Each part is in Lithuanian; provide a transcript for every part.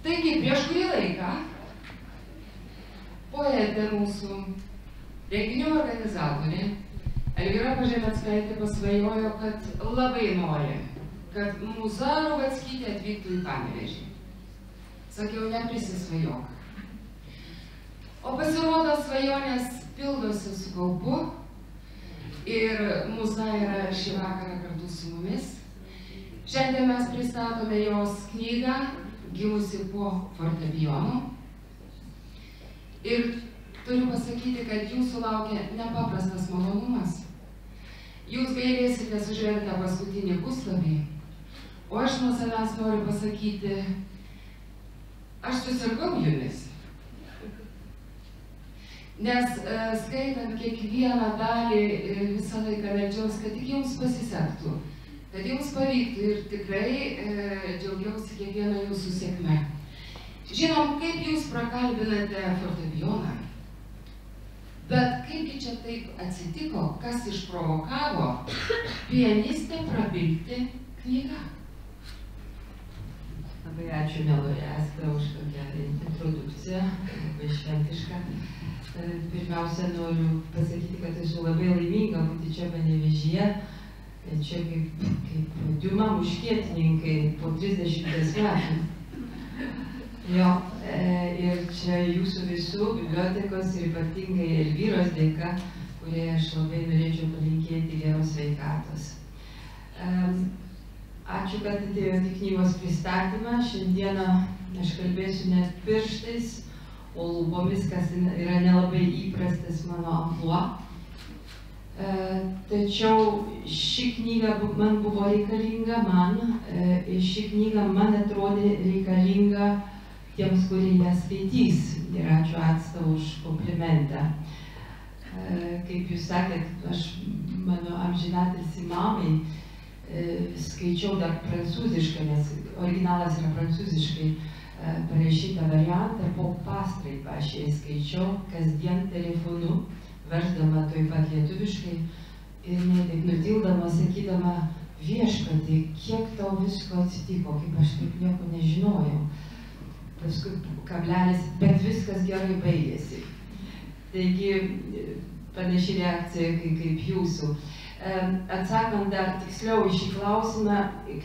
Taigi, prieš kurį laiką poetė mūsų renginių organizatorė Elvira Pažemetskaitė pasvajojo, kad labai nori, kad Mūza Rovackytė atvyktų į Panevežį. Sakiau, neprisisvajok. O pasirodo, svajonės pildosi su kaupu ir Mūza yra šį vakarą kartu su mumis. Šiandien mes pristatome jos knygą, gimusi po fortepijonu. Ir turiu pasakyti, kad jūsų laukia nepaprastas malonumas. Jūs gailėsite sužvelgę paskutinį puslapį, o aš nuo savęs noriu pasakyti, aš susirgau jumis. Nes e, skaitant kiekvieną dalį e, visą laiką meldžiaus, kad tik jums pasisektų, kad jums pavyktų ir tikrai e, džiaugiausi kiekvieną jūsų sėkmę. Žinom, kaip jūs prakalbinate fortepijoną, bet kaipgi čia taip atsitiko, kas išprovokavo pianistę prabilti knygą? Labai ačiū, mėloje Asta, už tokią introdukciją, labai šventišką. Pirmiausia, noriu pasakyti, kad esu labai laiminga būti čia panevežyje. Čia kaip, kaip Diuma muškietininkai po 30 metų. Jo, e, ir čia jūsų visų bibliotekos ir ypatingai Elvyros dėka, kurie aš labai norėčiau palinkėti geros sveikatos. Ačiū, kad atėjote į knygos pristatymą. Šiandieną aš kalbėsiu net pirštais, o lūpomis, kas yra nelabai įprastas mano amplua. E, tačiau ši knyga man buvo reikalinga, man, e, ši knyga man atrodė reikalinga tiems, kurie ją skaitys. Ir ačiū atstą už komplimentą. E, kaip jūs sakėt, aš mano amžinatilsi mamai skaičiau dar prancūziškai, nes originalas yra prancūziškai parašytą variantą po pastraipą aš jai skaičiau kasdien telefonu, versdama toj pat lietuviškai ir taip nutildama, sakydama, viešpatį, kiek tau visko atsitiko, kaip aš taip nieko nežinojau. Paskui kablelis, bet viskas gerai baigėsi. Taigi panaši reakcija kaip, kaip jūsų. Atsakant dar tiksliau į šį klausimą,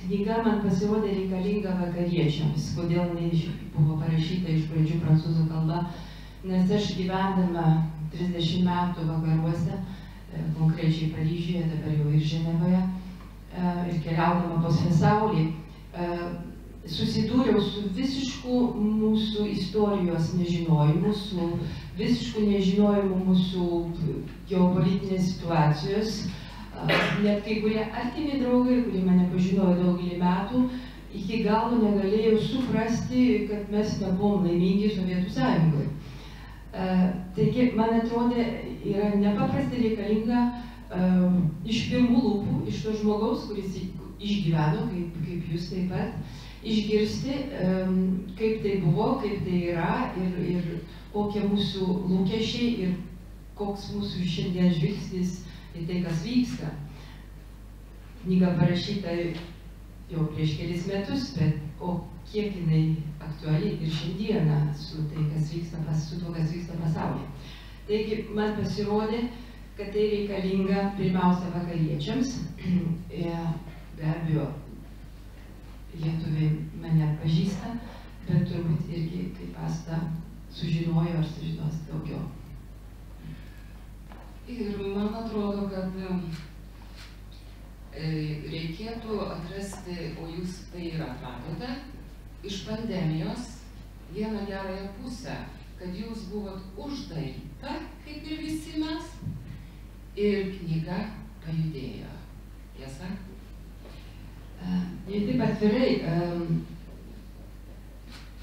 knyga man pasirodė reikalinga vakariečiams. Kodėl jinai buvo parašyta iš pradžių prancūzų kalba? Nes aš gyvendama 30 metų vakaruose, e, konkrečiai Paryžiuje, dabar jau ir Ženevoje, e, ir keliaudama po pasaulį, e, susidūriau su visišku mūsų istorijos nežinojimu, su visišku nežinojimu mūsų geopolitinės situacijos, net kai kurie artimi draugai, kurie mane pažinojo daugelį metų, iki galo negalėjo suprasti, kad mes nebuvom laimingi Sovietų sąjungoje. Taigi, man atrodė, yra nepaprastai reikalinga um, iš pirmų lūpų, iš to žmogaus, kuris išgyveno, kaip, kaip jūs taip pat, išgirsti, um, kaip tai buvo, kaip tai yra ir, ir kokie mūsų lūkesčiai ir koks mūsų šiandien žvilgsnis į tai, kas vyksta. Knyga parašyta jau prieš kelis metus, bet o kiek jinai aktuali ir šiandieną su tai, kas vyksta, su to, kas vyksta pasaulyje. Taigi, man pasirodė, kad tai reikalinga pirmiausia vakariečiams. Be abejo, lietuviai mane pažįsta, bet turbūt irgi kaip pasta sužinojo ar sužinos daugiau. Ir man atrodo, kad e, reikėtų atrasti, o jūs tai ir atradote, iš pandemijos vieną gerąją pusę, kad jūs buvot uždaryta, kaip ir visi mes, ir knyga pajudėjo. Tiesa? Jei taip atvirai,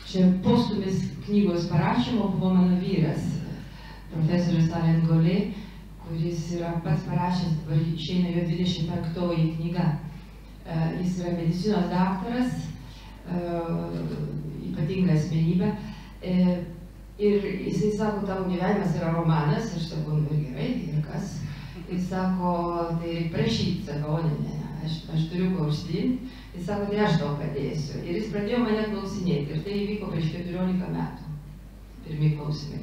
čia postumis knygos parašymo buvo mano vyras, profesorius Alen Golė, kuris yra pats parašęs, dabar išeina jo 25 knyga. E, jis yra medicinos daktaras, ypatinga asmenybė. Ir jisai sako, tavo gyvenimas yra romanas, aš sakau, nu gerai, ir kas? Jis sako, tai prašyti, sakau, ne, ne, aš, aš turiu ko užsiimti. Jis sako, tai aš tau padėsiu. Ir jis pradėjo mane klausinėti. Ir tai įvyko prieš 14 metų. Pirmi klausimai.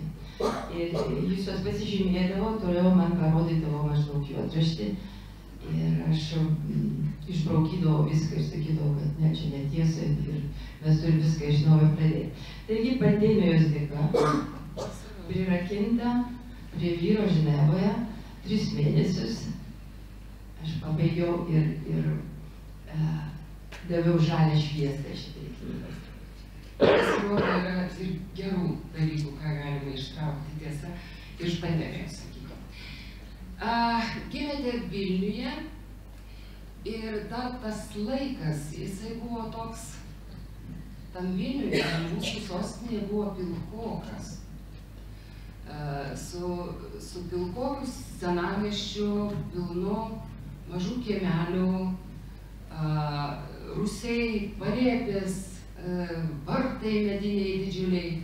Ir jis juos pasižymėdavo, toliau man parodydavo maždaug juodraštį. Ir aš mm, išbraukydavau viską ir sakydavau, kad ne, čia netiesa ir mes turim viską iš naujo pradėti. Taigi pandemijos dėka prirakinta prie vyro Ženevoje tris mėnesius. Aš pabaigiau ir, ir e, daviau žalę šviesą šitai knygai. Pasirodo, yra ir gerų dalykų, ką galima ištraukti tiesa iš pandemijos. Gimėte Vilniuje ir dar tas laikas, jisai buvo toks, tam Vilniuje, mūsų sostinėje buvo pilkokas. Su, su pilkokiu senamiščiu, pilnu mažų kiemelių, rusiai, parėpės, vartai mediniai didžiuliai.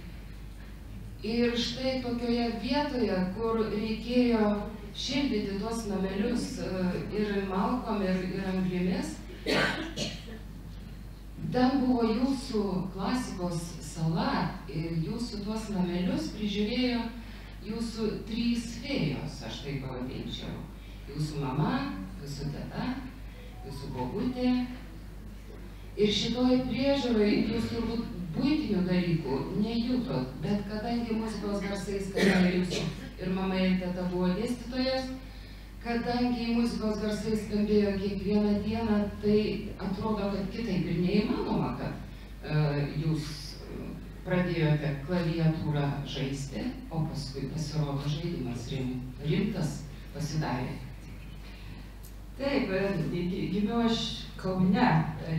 Ir štai tokioje vietoje, kur reikėjo šildyti tuos namelius ir malkom, ir, ir anglimis, ten buvo jūsų klasikos sala ir jūsų tuos namelius prižiūrėjo jūsų trys fėjos, aš tai pavadinčiau. Jūsų mama, jūsų teta, jūsų bobutė Ir šitoj priežiūroj jūs turbūt būtinių dalykų nejutot, bet kadangi muzikos garsai skambėjo jūsų ir mama ir teta buvo dėstytojas, kadangi muzikos garsai skambėjo kiekvieną dieną, tai atrodo, kad kitaip ir neįmanoma, kad uh, jūs pradėjote klaviatūrą žaisti, o paskui pasirodo žaidimas rim, rimtas pasidarė. Taip, gimiau aš Kaune,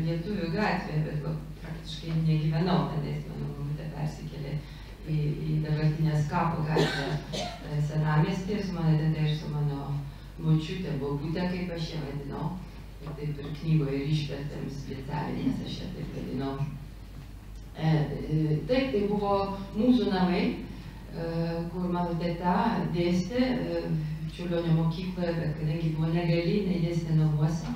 Lietuvių gatvėje, bet praktiškai negyvenau tenais, persikėlė į, į dabartinę Skapo gatvę senamestį ir su mano teta ir su mano močiutė, bobutė, kaip aš ją vadinau. Ir taip ir knygoje ir išvertėm specialiai, nes aš ją taip vadinau. E, e, taip, tai buvo mūsų namai, e, kur mano teta dėstė. E, Čiurlionio mokykloje, bet kadangi buvo negali, nedėstė namuose,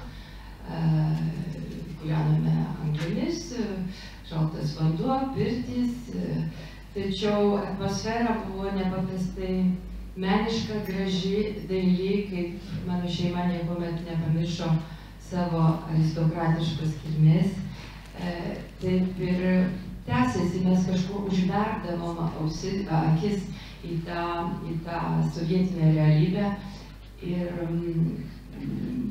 kūrenome anglimis, šaltas vanduo, pirtis, tačiau atmosfera buvo nepaprastai meniška, graži, daily, kaip mano šeima niekuomet nepamiršo savo aristokratiškos kilmės. Taip ir tęsiasi, mes kažkur užmerkdavom akis į tą, į tą sovietinę realybę. Ir mm,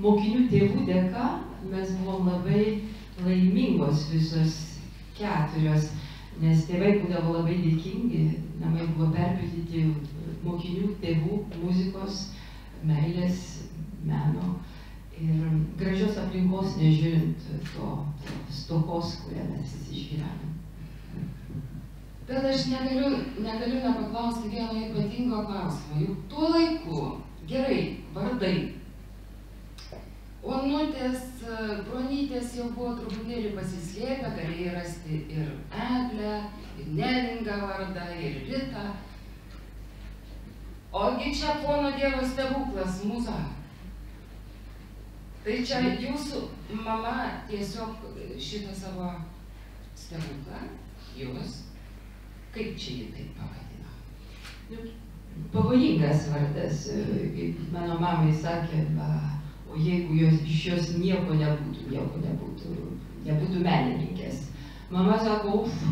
mokinių tėvų dėka mes buvom labai laimingos visos keturios, nes tėvai būdavo labai dėkingi, namai buvo perpildyti mokinių tėvų muzikos, meilės, meno ir gražios aplinkos, nežiūrint to, to stokos, kurią mes išgyvename. Bet aš negaliu, negaliu nepaklausti vieno ypatingo klausimo. Juk tuo laiku, gerai, vardai. Onutės, bronytės jau buvo truputėlį pasislėpę, galėjai rasti ir Eglę, ir Neringą vardą, ir Ritą. Ogi čia pono Dievo stebuklas mūza. Tai čia jūsų mama tiesiog šitą savo stebuklą, jūs Kaip čia jį taip pavadino? Nu, pavojingas vardas, kaip mano mamai sakė, va, o jeigu jos, iš jos nieko nebūtų, nieko nebūtų, nebūtų menininkės. Mama sako, uf,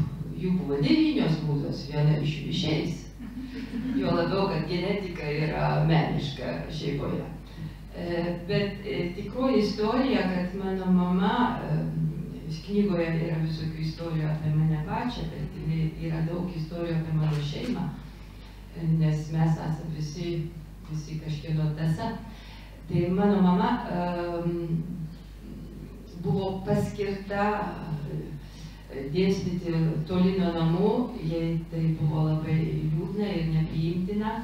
jų buvo devynios mūzos, viena iš jų išeis. Jo labiau, kad genetika yra meniška šeimoje. E, bet e, tikroji istorija, kad mano mama e, knygoje yra visokių istorijų apie mane pačią, bet yra daug istorijų apie mano šeimą, nes mes esame visi, visi kažkieno tasa. Tai mano mama um, buvo paskirta dėstyti toli nuo namų, jai tai buvo labai liūdna ir nepriimtina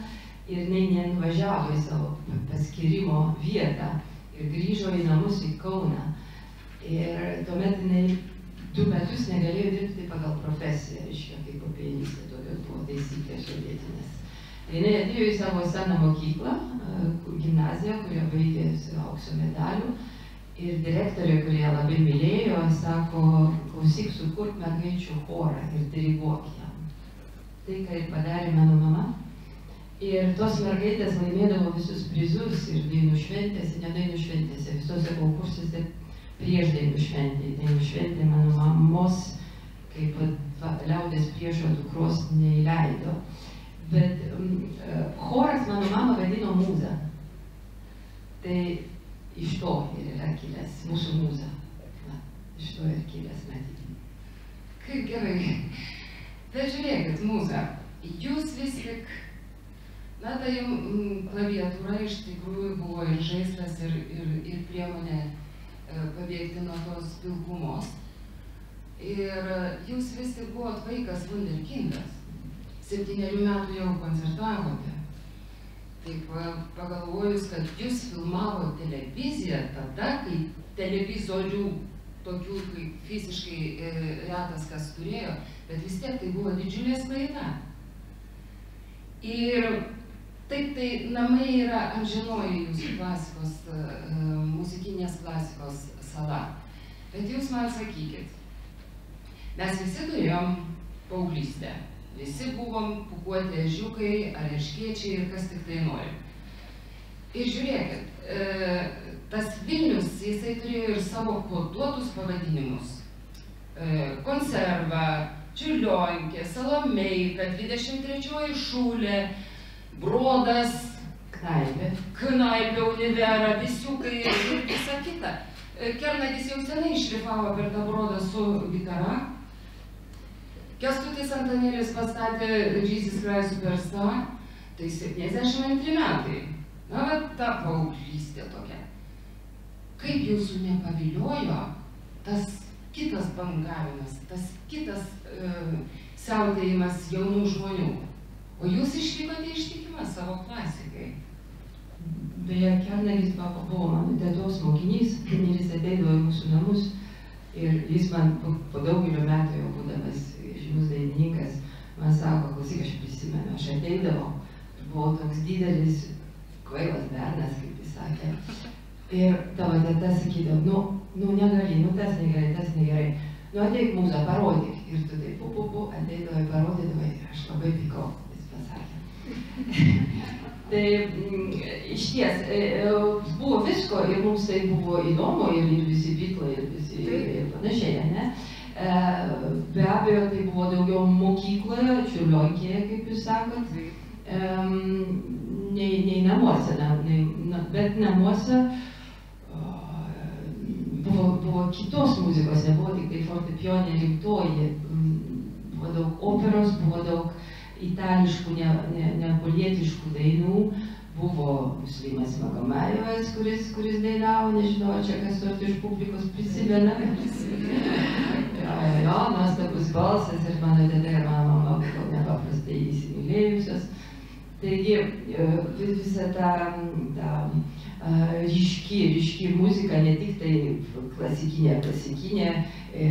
ir jinai nenuvažiavo į savo paskirimo vietą ir grįžo į namus į Kauną. Ir tuomet jinai du metus negalėjo dirbti pagal profesiją, reiškia, kaip pianistė, tokios buvo taisyklės sovietinės. Tai jinai atėjo į savo seną mokyklą, gimnaziją, kurioje baigė su aukso medaliu Ir direktorė, kurie labai mylėjo, sako, klausyk, sukurk mergaičių chorą ir diriguok jam. Tai, ką ir padarė mano mama. Ir tos mergaitės laimėdavo visus prizus ir dainų šventėse, ne dainų šventėse, visose konkursuose prieš dainų šventę. Dainų šventė mano mamos, kaip liaudės priešo dukros neįleido. Bet um, choras mano mama vadino mūzą. Tai iš to ir yra kilęs mūsų mūza. Na, iš to ir kilęs matyti. Kaip gerai. Bet žiūrėkit, mūza, jūs vis tik, na tai klaviatūra iš tikrųjų buvo ir žaislas, ir, ir, ir priemonė pabėgti nuo tos pilkumos. Ir jūs vis tik buvot vaikas wunderkindas septynerių metų jau koncertavote. Taip pagalvojus, kad jūs filmavo televiziją tada, kai televizorių tokių kaip fiziškai e, retas kas turėjo, bet vis tiek tai buvo didžiulė sklaida. Ir taip tai namai yra amžinoji jūsų klasikos, e, muzikinės klasikos sala. Bet jūs man sakykit, mes visi turėjom paauglystę. Visi buvom pukuoti ežiukai ar erškiečiai ir kas tik tai nori. Ir žiūrėkit, e, tas Vilnius, jisai turėjo ir savo koduotus pavadinimus. E, konserva, Čiurlionkė, Salomeika, 23 šūlė, Brodas, Knaipė, Knaipė, Univera, Visiukai ir visa kita. E, Kernagis jau senai šrifavo per tą brodą su gitara Kestutis Antanėlis pastatė Jesus Christ Superstar, tai 72 metai. Na, bet ta paauglystė tokia. Kaip jūsų nepaviliojo tas kitas bangavimas, tas kitas e, siautėjimas jaunų žmonių. O jūs išlikote ištikimą savo klasikai. Beje, Kernagis buvo mano tėtos mokinys ir jis ateidavo į mūsų namus ir jis man po, po daugelio metų jau būdamas žymus dainininkas, man sako, klausyk, aš prisimenu, aš ateidavau, buvau toks didelis, kvailas bernas, kaip jis sakė. Ir tavo teta sakydavo, nu, nu negali, nu tas negerai, tas negerai. Nu ateik mūzą, parodyk. Ir tu taip, pu, pu, pu, ateidavai, parodydavai. Ir aš labai pykau, jis pasakė. tai mm, iš ties, e, e, buvo visko ir mums tai buvo įdomu ir, ir visi bitlai ir visi ir panašiai, ne? E, be abejo, tai buvo daugiau mokykloje, čiurlionkėje, kaip jūs sakot, nei, nei namuose, nei, na, bet namuose buvo, buvo kitos muzikos, nebuvo tik tai fortepionė rimtoji, buvo daug operos, buvo daug itališkų, nepolietiškų ne, ne dainų, buvo Muslimas Magomajevas, kuris, kuris dainavo, nežinau, čia kas nors iš publikos prisimena. jo, jo, nuostabus balsas ir mano teta ir mano mama buvo nepaprastai įsimylėjusios. Taigi visa ta, ta ryški, ryški muzika, ne tik tai klasikinė, klasikinė, e,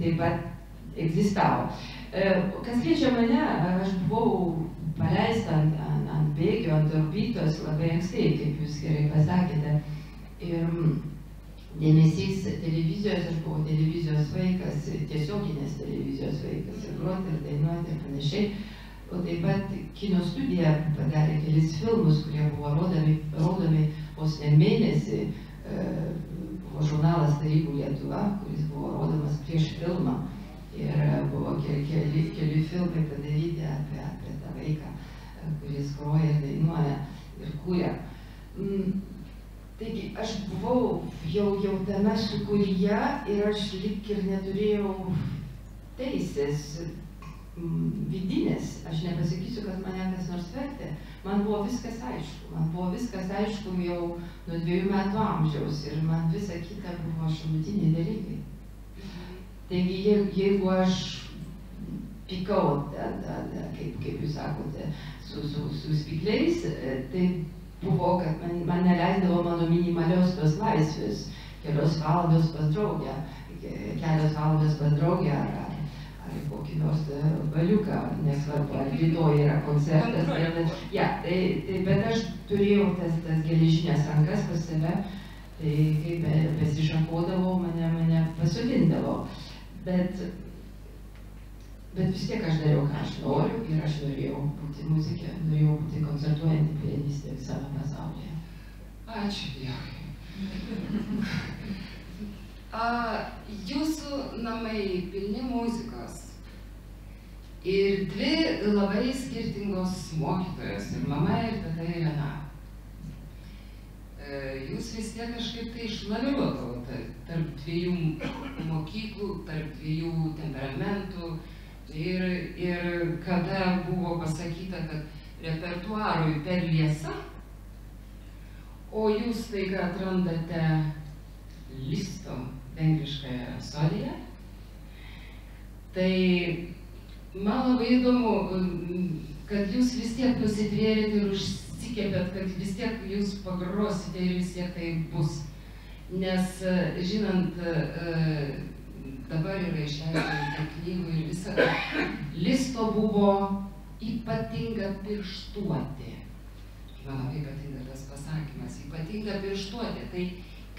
taip pat egzistavo. E, kas liečia mane, aš buvau paleista ant, ant, ant bėgio, ant orbitos labai anksti, kaip jūs gerai pasakėte. Ir dėmesys televizijos, aš buvau televizijos vaikas, tiesioginės televizijos vaikas, ir groti, ir dainuoti, ir panašiai. O taip pat kino studija padarė kelis filmus, kurie buvo rodomi, rodomi vos ne mėnesį. E, buvo žurnalas Tarybų Lietuva, kuris buvo rodomas prieš filmą. Ir buvo keli, keli, keli filmai padaryti apie, apie tą vaiką, kuris groja ir dainuoja ir kūrė. Mm, taigi aš buvau jau, jau tame sukūryje ir aš lik ir neturėjau teisės vidinės. Aš nepasakysiu, kad mane kas nors vertė. Man buvo viskas aišku. Man buvo viskas aišku jau nuo dviejų metų amžiaus ir man visa kita buvo šalutiniai dalykai. Taigi jeigu aš pykau, da, da, da, kaip, kaip jūs sakote, su, su, su spykliais, e, tai buvo, kad man, man neleisdavo mano minimalios tos laisvės, kelios valandos pas draugę, kelios valandos pas draugę ar, ar, ar kokį nors e, baliuką, nesvarbu, ar rytoj yra koncertas. Ir, ja, tai, tai, bet aš turėjau tas, tas geležinės rankas pas save Tai kai be- besišakodavau, mane, mane pasodindavo. Bet, bet vis tiek aš dariau, ką aš noriu ir aš norėjau būti muzikė, norėjau būti koncertuojanti pianistė visame pasaulyje. Ačiū Dievui. A, jūsų namai pilni muzikos. Ir dvi labai skirtingos mokytojos, ir mama, ir tata Irena. E, Jūs vis tiek kažkaip tai išlaviruodavo tarp dviejų mokyklų, tarp dviejų temperamentų. Ir, ir kada buvo pasakyta, kad repertuarui per liesa, o jūs staiga atrandate listo vengriškąją rapsodiją, tai man labai įdomu, kad jūs vis tiek nusitvėrėt ir užsikėpėt, kad vis tiek jūs pagrosite ir vis tiek tai bus. Nes žinant, dabar yra išleista knygų ir visa, listo buvo ypatinga pirštuotė. Man labai patinka tas pasakymas, ypatinga pirštuotė. Tai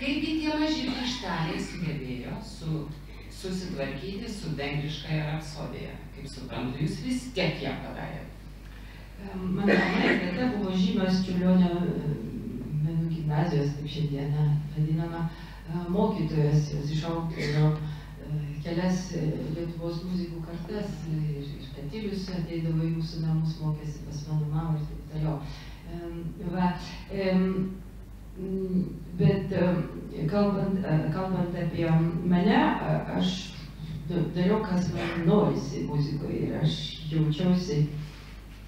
kaipgi tie maži piršteliai sugebėjo su, susitvarkyti su vengriškąja rapsodija. Kaip suprantu, jūs vis tiek ją padarėte. Mano teta buvo žymios Čiurlionio menų gimnazijos, kaip šiandieną vadinama, mokytojas, jos išauklėjo kelias Lietuvos muzikų kartas ir, ir Katilius ateidavo į mūsų namus, mokėsi pas mano mamą ir taip toliau. Va, bet kalbant, kalbant apie mane, aš dariau, kas man norisi muzikoje ir aš jaučiausi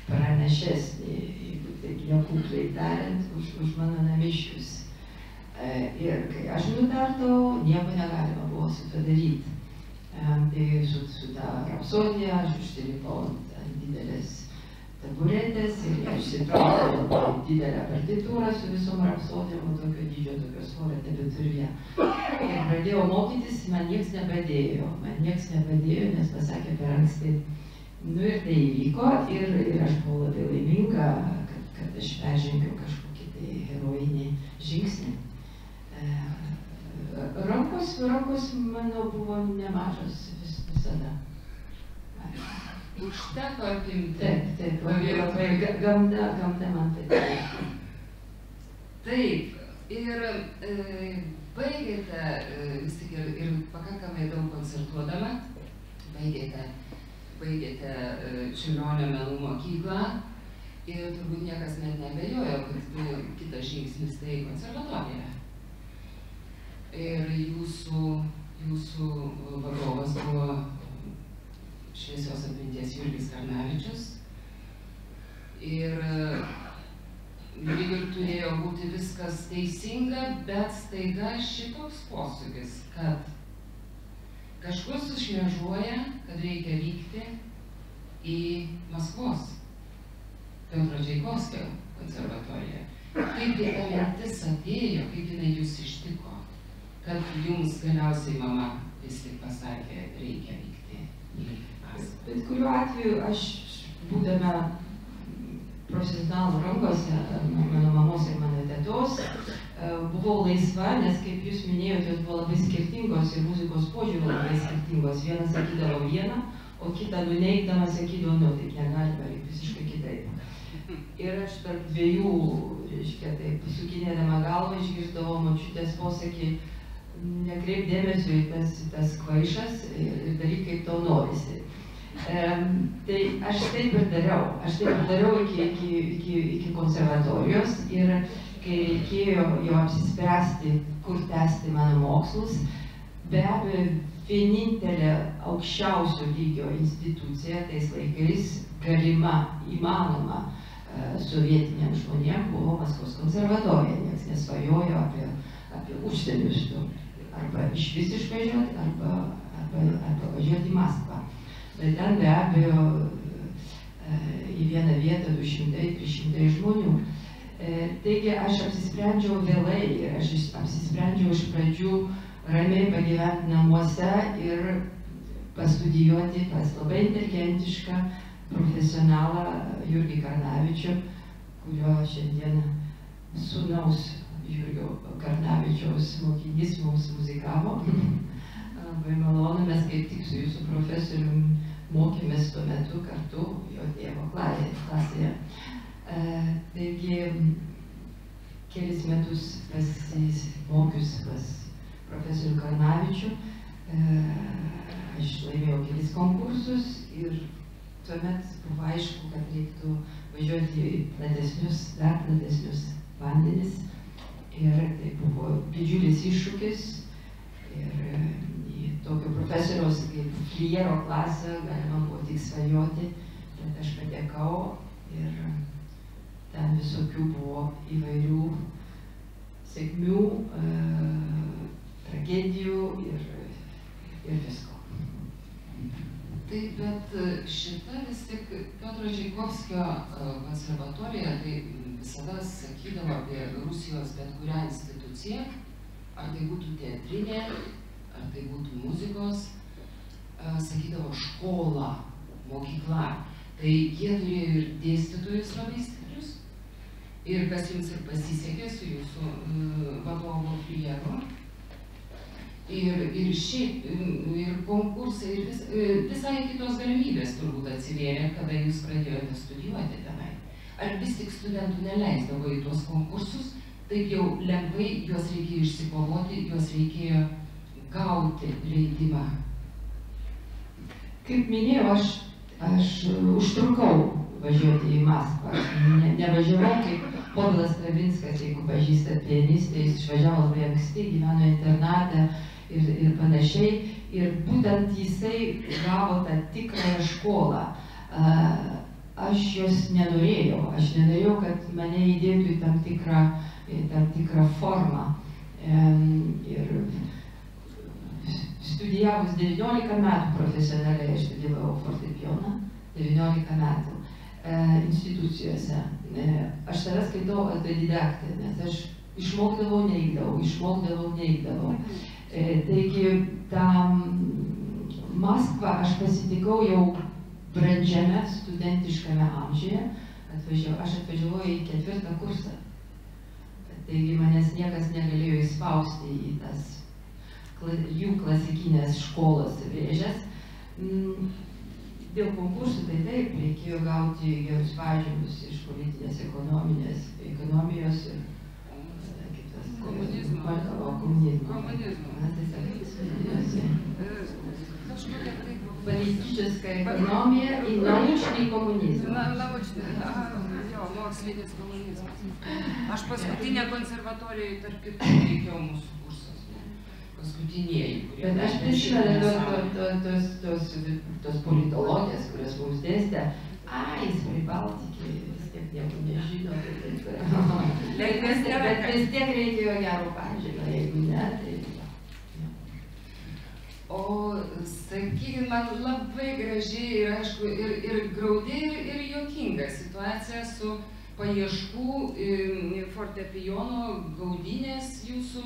pranašesnė, jeigu taip nekukliai tariant, už, už mano namiškius. Ir kai aš nutardavau, nieko negalima buvo su to daryti. Tai su ta rapsodija aš užsilipau ant didelės taburetės ir išsitraukiau didelę partitūrą su visom rapsodijom, tokio dydžio, tokio svorio tebeturiu ją. Ir pradėjau mokytis, man niekas nepadėjo, man niekas nepadėjo, nes pasakė per anksti. Nu ir tai įvyko ir, ir aš buvau labai laiminga, kad, kad aš peržengiau kažkokį tai herojinį žingsnį. Rankos, rankos mano buvo nemažos vis, visada. Užteko apimti. Taip, taip, labai, labai ga- gamta, gamta man tai. Taip, ir e, baigėte vis tik ir, ir pakankamai daug koncertuodama, baigėte, baigėte Čiurlionio menų mokyklą ir turbūt niekas net nebejojo, kad kitas žingsnis tai konservatorija. Ir jūsų, jūsų vadovas buvo šviesios atminties Jurgis Karnavičius. Ir lyg ir turėjo būti viskas teisinga, bet staiga šitoks posūkis, kad kažkur sušmėžuoja, kad reikia vykti į Maskvos Piotro Čaikovskio konservatoriją. Kaip ta mintis atėjo, kaip jinai jūs ištiko, kad jums galiausiai mama vis tik pasakė, reikia vykti į Maskvą. Bet kuriuo atveju aš, būdama profesionalų rankose, mano mamos ir mano tėtos, buvau laisva, nes kaip jūs minėjote, jos buvo labai skirtingos ir muzikos požiūrių labai skirtingos. Vienas sakydavo vieną, o kitą nuneigdama sakydavo, nu taip negalima, reikia visiškai kitaip. Ir aš tarp dviejų, reiškia, taip, sukinėdama galvą išgirdavau močiutės posakį, nekreip dėmesio į tas, tas kvaišas ir, ir daryk kaip tau norisi. E, tai aš taip ir dariau, aš taip ir dariau iki, iki, iki, iki konservatorijos ir kai reikėjo jau apsispręsti, kur tęsti mano mokslus, be abejo, vienintelė aukščiausio lygio institucija tais laikais galima, įmanoma e, sovietiniam žmonėm buvo Maskvos konservatorija, niekas nesvajojo apie, apie užsienius, arba iš vis išvažiuoti, arba, arba, arba važiuoti į Maskvą. Bet ten be abejo e, į vieną vietą 200-300 žmonių. E, taigi aš apsisprendžiau vėlai ir aš apsisprendžiau iš pradžių ramiai pagyventi namuose ir pastudijuoti pas labai inteligentišką profesionalą Jurgį Karnavičių, kurio šiandien sūnaus Jurgio Karnavičiaus mokinys mums muzikavo. Labai malonu, mes kaip tik su jūsų profesorium mokėmės tuo metu kartu jo tėvo klasėje. Taigi, kelis metus pasimokius pas profesorių Karnavičių, aš laimėjau kelis konkursus ir tuomet buvo aišku, kad reiktų važiuoti į platesnius, dar platesnius vandenis. Ir tai buvo didžiulis iššūkis. Ir į tokio profesoriaus kaip Fliero klasę galima buvo tik svajoti, bet aš patekau ir ten visokių buvo įvairių sėkmių, e, tragedijų ir, ir visko. Taip, bet šita vis tik Piotro Čaikovskio konservatorija, tai visada sakydavo apie Rusijos bet kurią instituciją, ar tai būtų teatrinė, ar tai būtų muzikos, sakydavo škola, mokykla. Tai jie turėjo ir dėstytojus labai stiprius. Ir kas jums ir pasisekė su jūsų vadovo Fliero. Ir, ir šiaip, ir konkursai, ir vis, visai kitos galimybės turbūt atsivėrė, kada jūs pradėjote studijuoti. Ar vis tik studentų neleisdavo į tuos konkursus, taip jau lengvai juos reikėjo išsikovoti, juos reikėjo gauti leidimą. Kaip minėjau, aš, aš užtrukau važiuoti į Maskvą. Ne, nevažiavau kaip Povilas Stravinskas, jeigu pažįstat pianistą, jis išvažiavo labai anksti, gyveno internatą ir, ir panašiai. Ir būtent jisai gavo tą tikrąją školą. Aš jos nenorėjau, aš nenorėjau, kad mane įdėtų į tam tikrą, į tam tikrą formą. Ir studijavus 19 metų profesionaliai, aš studijavau fortepijoną, 19 metų e, institucijose. E, aš save skaitau autodidaktė, nes aš išmokdavau, neįdavau, išmokdavau, neįdavau. E, taigi tą Maskvą aš pasitikau jau brandžiame studentiškame amžiuje. Atvažiavau, aš atvažiavau į ketvirtą kursą. Taigi manęs niekas negalėjo įspausti į tas jų klasikinės školos vėžės. Mm, dėl konkursų tai taip, reikėjo gauti gerus pažymus iš politinės ekonominės, ekonomijos ir kitas. Komunizmo. Komunizmo. Komunizmo. Politička ekonomija į naučnį komunizmą. Na, naučnį, jo, mokslinis komunizmas. Aš paskutinę konservatoriją tarp kitų reikėjo mūsų kursas. Paskutinieji. Bet aš prisimenu tos, tos, tos, tos, tos politologės, kurias mums dėstė. Ai, jis pribaltikė, vis tiek nieko nežino. Bet vis tiek reikėjo gerų pažiūrą, jeigu ne, tai O sakykit, man labai graži ir aišku, ir, ir graudi, ir, ir juokinga situacija su paieškų fortepijono gaudinės jūsų.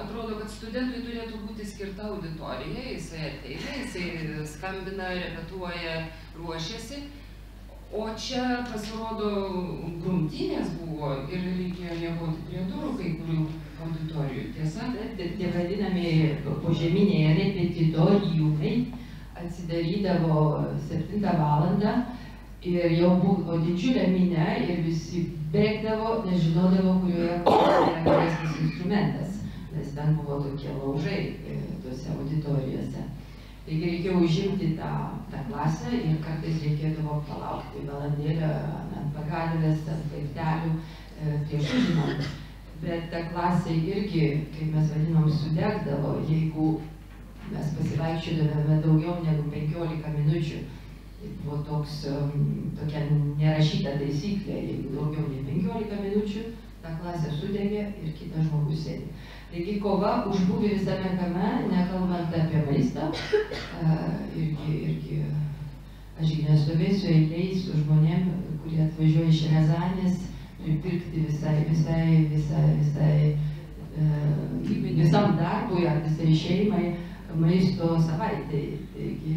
Atrodo, kad studentui turėtų būti skirta auditorija, jisai ateina, jisai skambina, repetuoja, ruošiasi. O čia pasirodo grumtynės buvo ir reikėjo miegoti prie durų kai kurių auditorijų. Tiesa? Tie vadinami požeminiai repetitoriumai atsidarydavo 7 valandą ir jau buvo didžiulė minė ir visi bėgdavo, nežinodavo, kurioje yra geresnis instrumentas, nes ten buvo tokie laužai tuose auditorijose. Taigi reikėjo užimti tą, tą klasę ir kartais reikėdavo palaukti valandėlę ant pagalvės, ant laiptelių prieš užimant bet ta klasė irgi, kaip mes vadinom, sudegdavo, jeigu mes pasivaikščiodavome daugiau negu 15 minučių. Tai buvo toks, um, tokia nerašyta taisyklė, jeigu daugiau nei 15 minučių, ta klasė sudegė ir kitas žmogus sėdė. Taigi kova už būvį visame kame, nekalbant apie maistą, irgi, irgi aš nestovėsiu eiliai su žmonėm, kurie atvažiuoja iš Rezanės pripirkti visai, visai, visai, visai e, visam darbui ar visai šeimai maisto savaitai. Taigi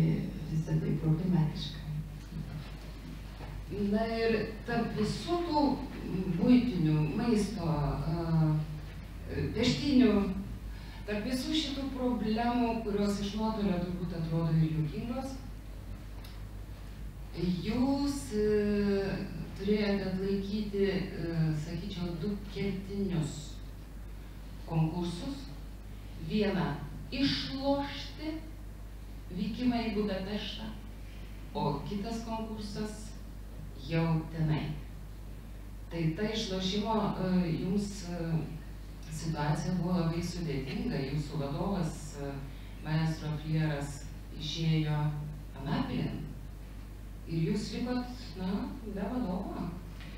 visą tai problematiška. Na ir tarp visų tų būtinių, maisto, peštinių, tarp visų šitų problemų, kurios iš nuotolio turbūt atrodo ir juokingos, jūs turėjote atlaikyti, sakyčiau, du kertinius konkursus. Vieną išlošti vykimą į Budapeštą, o kitas konkursas jau tenai. Tai ta išlošimo jums situacija buvo labai sudėtinga. Jūsų vadovas, maestro Flieras, išėjo Anapilin. Ir jūs likot, na, be vadovo.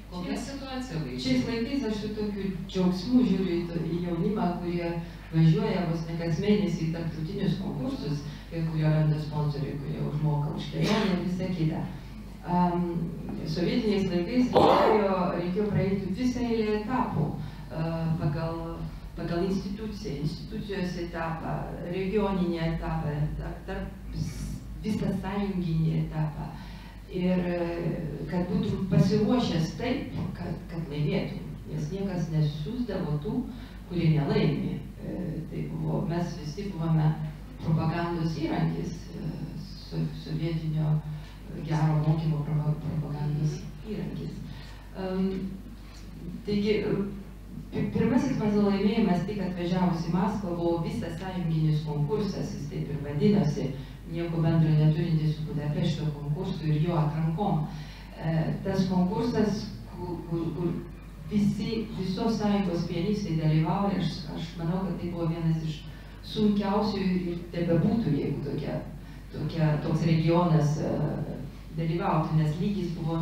Kokia situacija vaikai? Šiais laikais aš su tokiu džiaugsmu žiūriu į jaunimą, kurie važiuoja vos ne kas mėnesį į tarptautinius konkursus kurie randa sponsoriai, kurie užmoka už kelionę ir visą kitą. Um, sovietiniais laikais reikėjo, reikėjo praeiti visą eilę etapų uh, pagal, pagal instituciją, institucijos etapą, regioninį etapą, tarp visą sąjunginį etapą. Ir kad būtum pasiruošęs taip, kad, kad laimėtum, nes niekas nesiūsdavo tų, kurie nelaimė. Tai buvo, mes visi buvome propagandos įrankis, sovietinio gero mokymo propagandos įrankis. Taigi, pirmasis mano laimėjimas tik atvažiavus į Maskvą buvo visas sąjunginis konkursas, jis taip ir vadinosi, nieko bendro neturintis su Budapešto konkursu ir jo atrankom. Tas konkursas, kur, kur, kur visi, visos sąjungos pianistai dalyvauja, aš, aš manau, kad tai buvo vienas iš sunkiausių ir tebebūtų, jeigu tokia, tokia, toks regionas dalyvautų, nes lygis buvo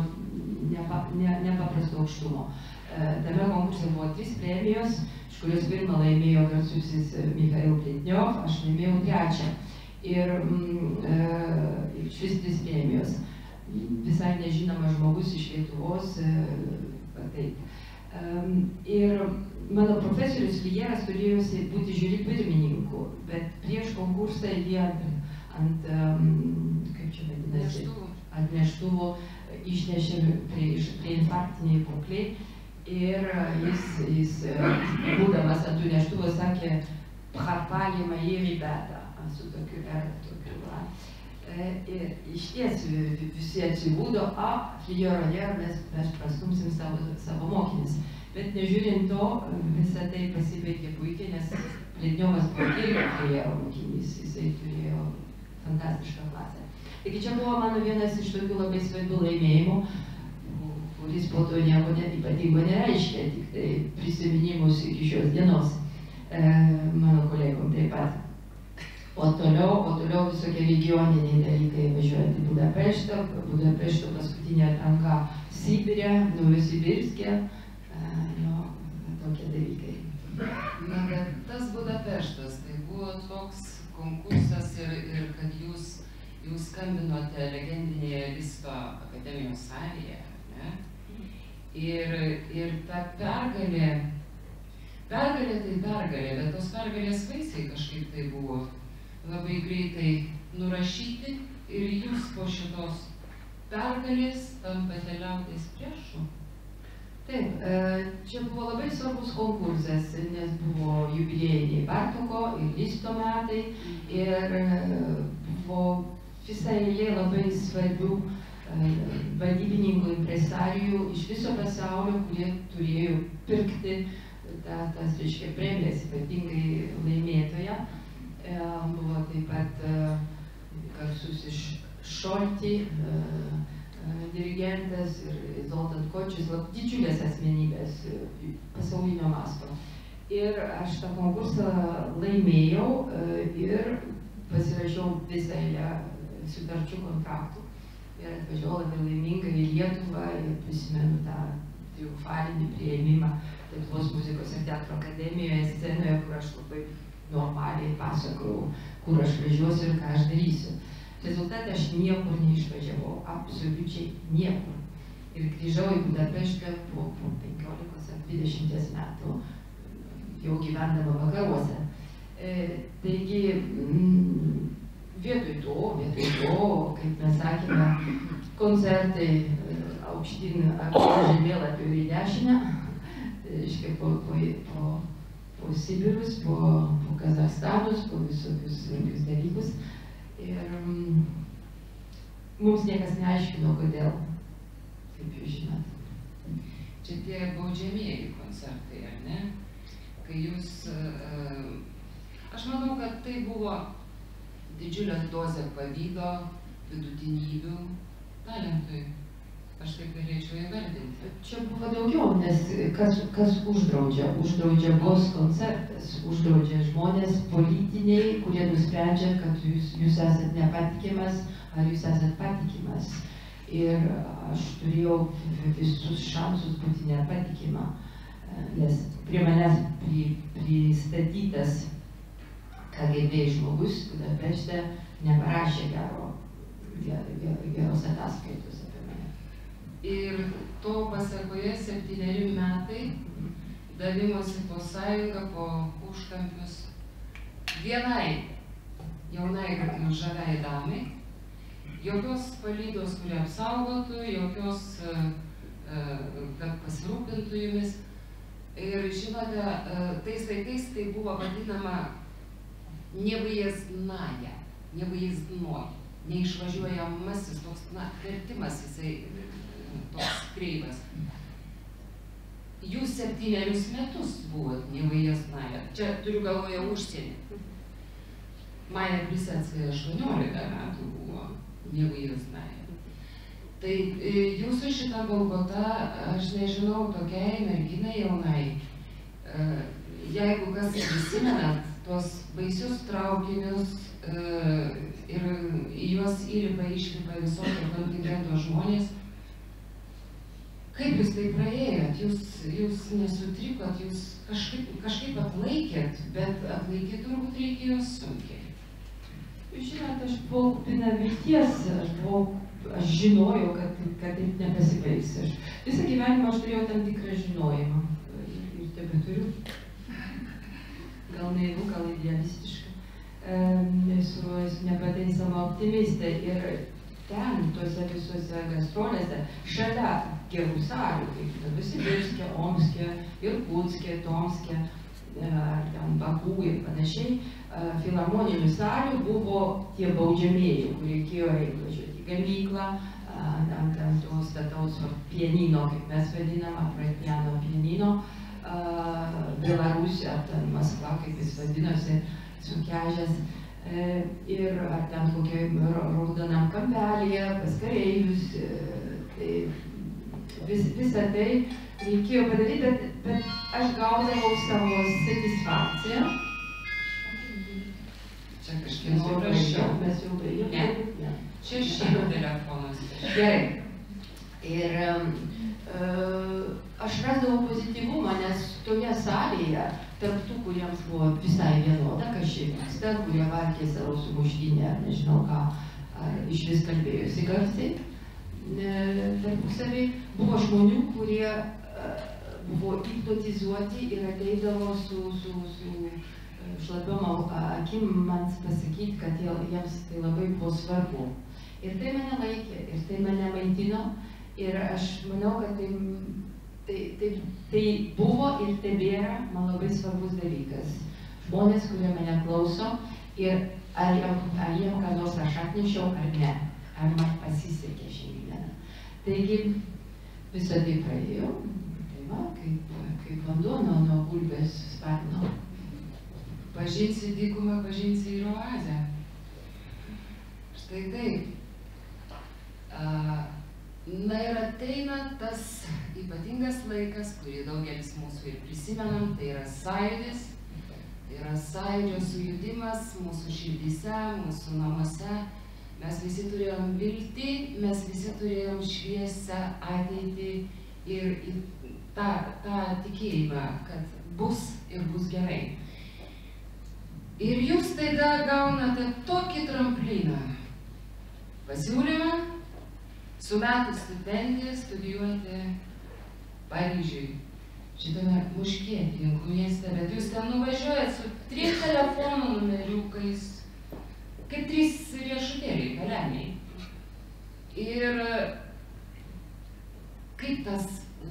nepa, ne, nepaprasto aukštumo. Tame konkurse buvo trys premijos, iš kurios pirmą laimėjo garsusis Mikhail Pletniov, aš laimėjau trečią ir mm, e, šis tris premijos. Visai nežinomas žmogus iš Lietuvos. E, taip. Ir mano profesorius Lieras turėjo būti žiūri pirmininku, bet prieš konkursą jie ant kaip čia vadinasi, ant neštuvo išnešė prie, prie infarktiniai pokliai ir e, jis, jis e, būdamas ant tų neštuvų, sakė, prapalė maji ribeta, su tokiu R, tokiu A. E, ir iš ties visi atsibūdo, a, fliorolier, mes, mes prastumsim savo, savo mokinis. Bet nežiūrint to, visą tai pasibaigė puikiai, nes Pletniovas buvo irgi turėjo mokinys, jisai turėjo fantastišką klasę. Taigi čia buvo mano vienas iš tokių labai svarbių laimėjimų kuris po to nieko ne, ypatingo nereiškia, tik tai prisiminimus iki šios dienos e, mano kolegom taip pat. O toliau, o toliau visokie regioniniai dalykai, važiuojant į Budapeštą, Budapešto paskutinė atranka Sibirė, Novosibirskė, jo, tokie dalykai. Na, bet tas Budapeštas, tai buvo toks konkursas ir, ir kad jūs, jūs skambinote legendinėje Listo akademijos salėje? Ir, ir ta pergalė, pergalė tai pergalė, bet tos pergalės vaisiai kažkaip tai buvo labai greitai nurašyti ir jūs po šitos pergalės tampate liaudės priešų. Taip, čia buvo labai svarbus konkursas, nes buvo jubiliejiniai Bartoko ir Listo metai ir buvo visai eilė labai svarbių vadybininkų, impresarijų iš viso pasaulio, kurie turėjo pirkti ta, tas, reiškia, premijas, ypatingai laimėtoją buvo taip pat garsus iš Šolti, dirigentas ir Zoltan Kočius, didžiulės asmenybės pasaulinio masto. Ir aš tą konkursą laimėjau ir pasirašiau visą eilę sutarčių kontraktų. Ir atvažiavau labai laimingai į Lietuvą ir prisimenu tą triumfalinį prieimimą Lietuvos muzikos ir teatro akademijoje scenoje, kur aš labai normaliai pasakojau, kur aš važiuosiu ir ką aš darysiu. Rezultate aš niekur neišvažiavau, absoliučiai niekur. Ir grįžau į Budapeštą po, po 15 ar 20 metų, jau gyvendama vakaruose. E, taigi, m, vietoj to, vietoj to, kaip mes sakėme, koncertai aukštyn žemėlapiu į dešinę, reiškia po, po, po, po Sibirus, po, po Kazakstanus, po visokius, visokius dalykus. Ir um, mums niekas neaiškino, kodėl, kaip jūs žinot. Čia tie baudžiamieji koncertai, ar ne? Kai jūs, uh, aš manau, kad tai buvo didžiulė dozė pavydo, vidutinybių, talentui. Aš taip galėčiau įvardinti. Čia buvo daugiau, nes kas, kas uždraudžia? Uždraudžia bos koncertas, uždraudžia žmonės politiniai, kurie nusprendžia, kad jūs, jūs esat nepatikimas ar jūs esat patikimas. Ir aš turėjau visus šansus būti nepatikima, nes prie manęs pri, pristatytas KGB žmogus Budapešte neparašė gero, geros ataskaitos apie mane. Ir to pasakoje septyneri metai davimosi po sąjungą, po užkampius vienai jaunai žaviai damai, jokios palydos, kurie apsaugotų, jokios, kad pasirūpintų jumis. Ir žinote, tais laikais tai buvo vadinama nevyjazdnaja, nevyjazdnoji, neišvažiuojamasis toks, na, vertimas jisai toks kreivas. Jūs septynerius metus buvot nevyjazdnaja, čia turiu galvoje užsienį. Maja Brisetskaja 18 metų buvo nevyjazdnaja. Tai jūsų šitą Golgota, aš nežinau, tokiai merginai jaunai, jeigu kas prisimenat, tuos baisius traukinius e, ir į juos įlipa, išlipa visokio kontingento žmonės. Kaip jūs tai praėjot? Jūs, jūs nesutrikot, jūs kažkaip, kažkaip atlaikėt, bet atlaikyti turbūt reikėjo sunkiai. Jūs žinot, aš buvau kupina vilties, aš buvau, aš žinojau, kad, kad taip nepasibaigs. Aš visą gyvenimą aš turėjau tam tikrą žinojimą ir, ir tebe turiu gal naivu, gal idealistiška. Esu, esu nepataisama optimistė ir ten, tuose visuose gastrolėse, šalia gerų salių, kaip Novosibirskė, Omskė, Irkutskė, Tomskė, ar ten Bakų ir panašiai, filharmoninių salių buvo tie baudžiamieji, kur reikėjo važiuoti į gamyklą, ten, ten to stataus pianino, kaip mes vadinam, ar piano pianino, Belarusija, ar ten Maskva, kaip jis vadinosi, sukežęs. Ir ar ten kokiai raudonam kampelėje, pas kareivius. Tai vis, visą tai reikėjo padaryti, bet, bet aš gaudavau savo satisfakciją. Čia kažkiek paprasčiau. Mes jau baigėme. Ne. Čia šiaip telefonas. Gerai. Ir uh, aš rasdavau pozityvumą, nes toje salėje, tarp tų, kuriems buvo visai vienoda, šiaip vyksta, kurie valgė savo sumuštinę, nežinau ką, iš vis kalbėjusi garsiai, tarpusavį, buvo žmonių, kurie buvo hipnotizuoti ir ateidavo su, su, su šlapiom akim man pasakyti, kad jiems tai labai buvo svarbu. Ir tai mane laikė, ir tai mane maitino, ir aš manau, kad tai Tai, tai, tai buvo ir tebėra man labai svarbus dalykas. Žmonės, kurie mane klauso ir ar jiem, ką nors aš atnešiau ar ne. Ar man pasisekė šiandieną. Taigi visą tai praėjau. Tai va, kaip, kaip vanduo nuo, nuo gulbės sparno. Pažinsi dykumą, pažinsi ir oazę. Štai taip. Uh, Na ir ateina tas ypatingas laikas, kurį daugelis mūsų ir prisimenam, tai yra sąjūdis, tai yra sąjūdžio sujudimas mūsų širdyse, mūsų namuose. Mes visi turėjom viltį, mes visi turėjom šviesę ateitį ir tą, tą tikėjimą, kad bus ir bus gerai. Ir jūs taiga gaunate tokį trampliną, pasiūlymą su metų stipendija studijuoti Paryžiui, šitame muškietininkų mieste, bet jūs ten nuvažiuojat su trim telefonų numeriukais, kaip trys riešutėliai, kaleniai. Ir tas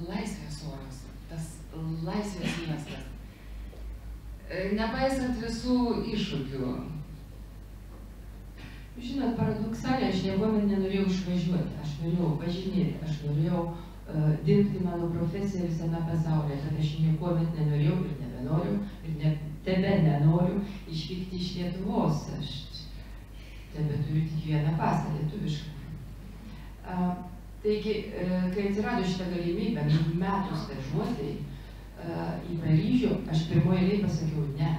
laisvės oras, tas laisvės miestas. Nepaisant visų iššūkių. Žinot, paradoksaliai, aš niekuomet nenorėjau išvažiuoti, aš norėjau važinėti, aš norėjau uh, dirbti mano profesiją visame pasaulyje, bet aš niekuomet nenorėjau ir nebenoriu ir ne, tebe nenoriu išvykti iš Lietuvos. Aš tebe turiu tik vieną pasą lietuvišką. Uh, taigi, uh, kai atsirado šitą galimybę metų stažuotai, į Paryžių, aš pirmoje eilėje pasakiau ne.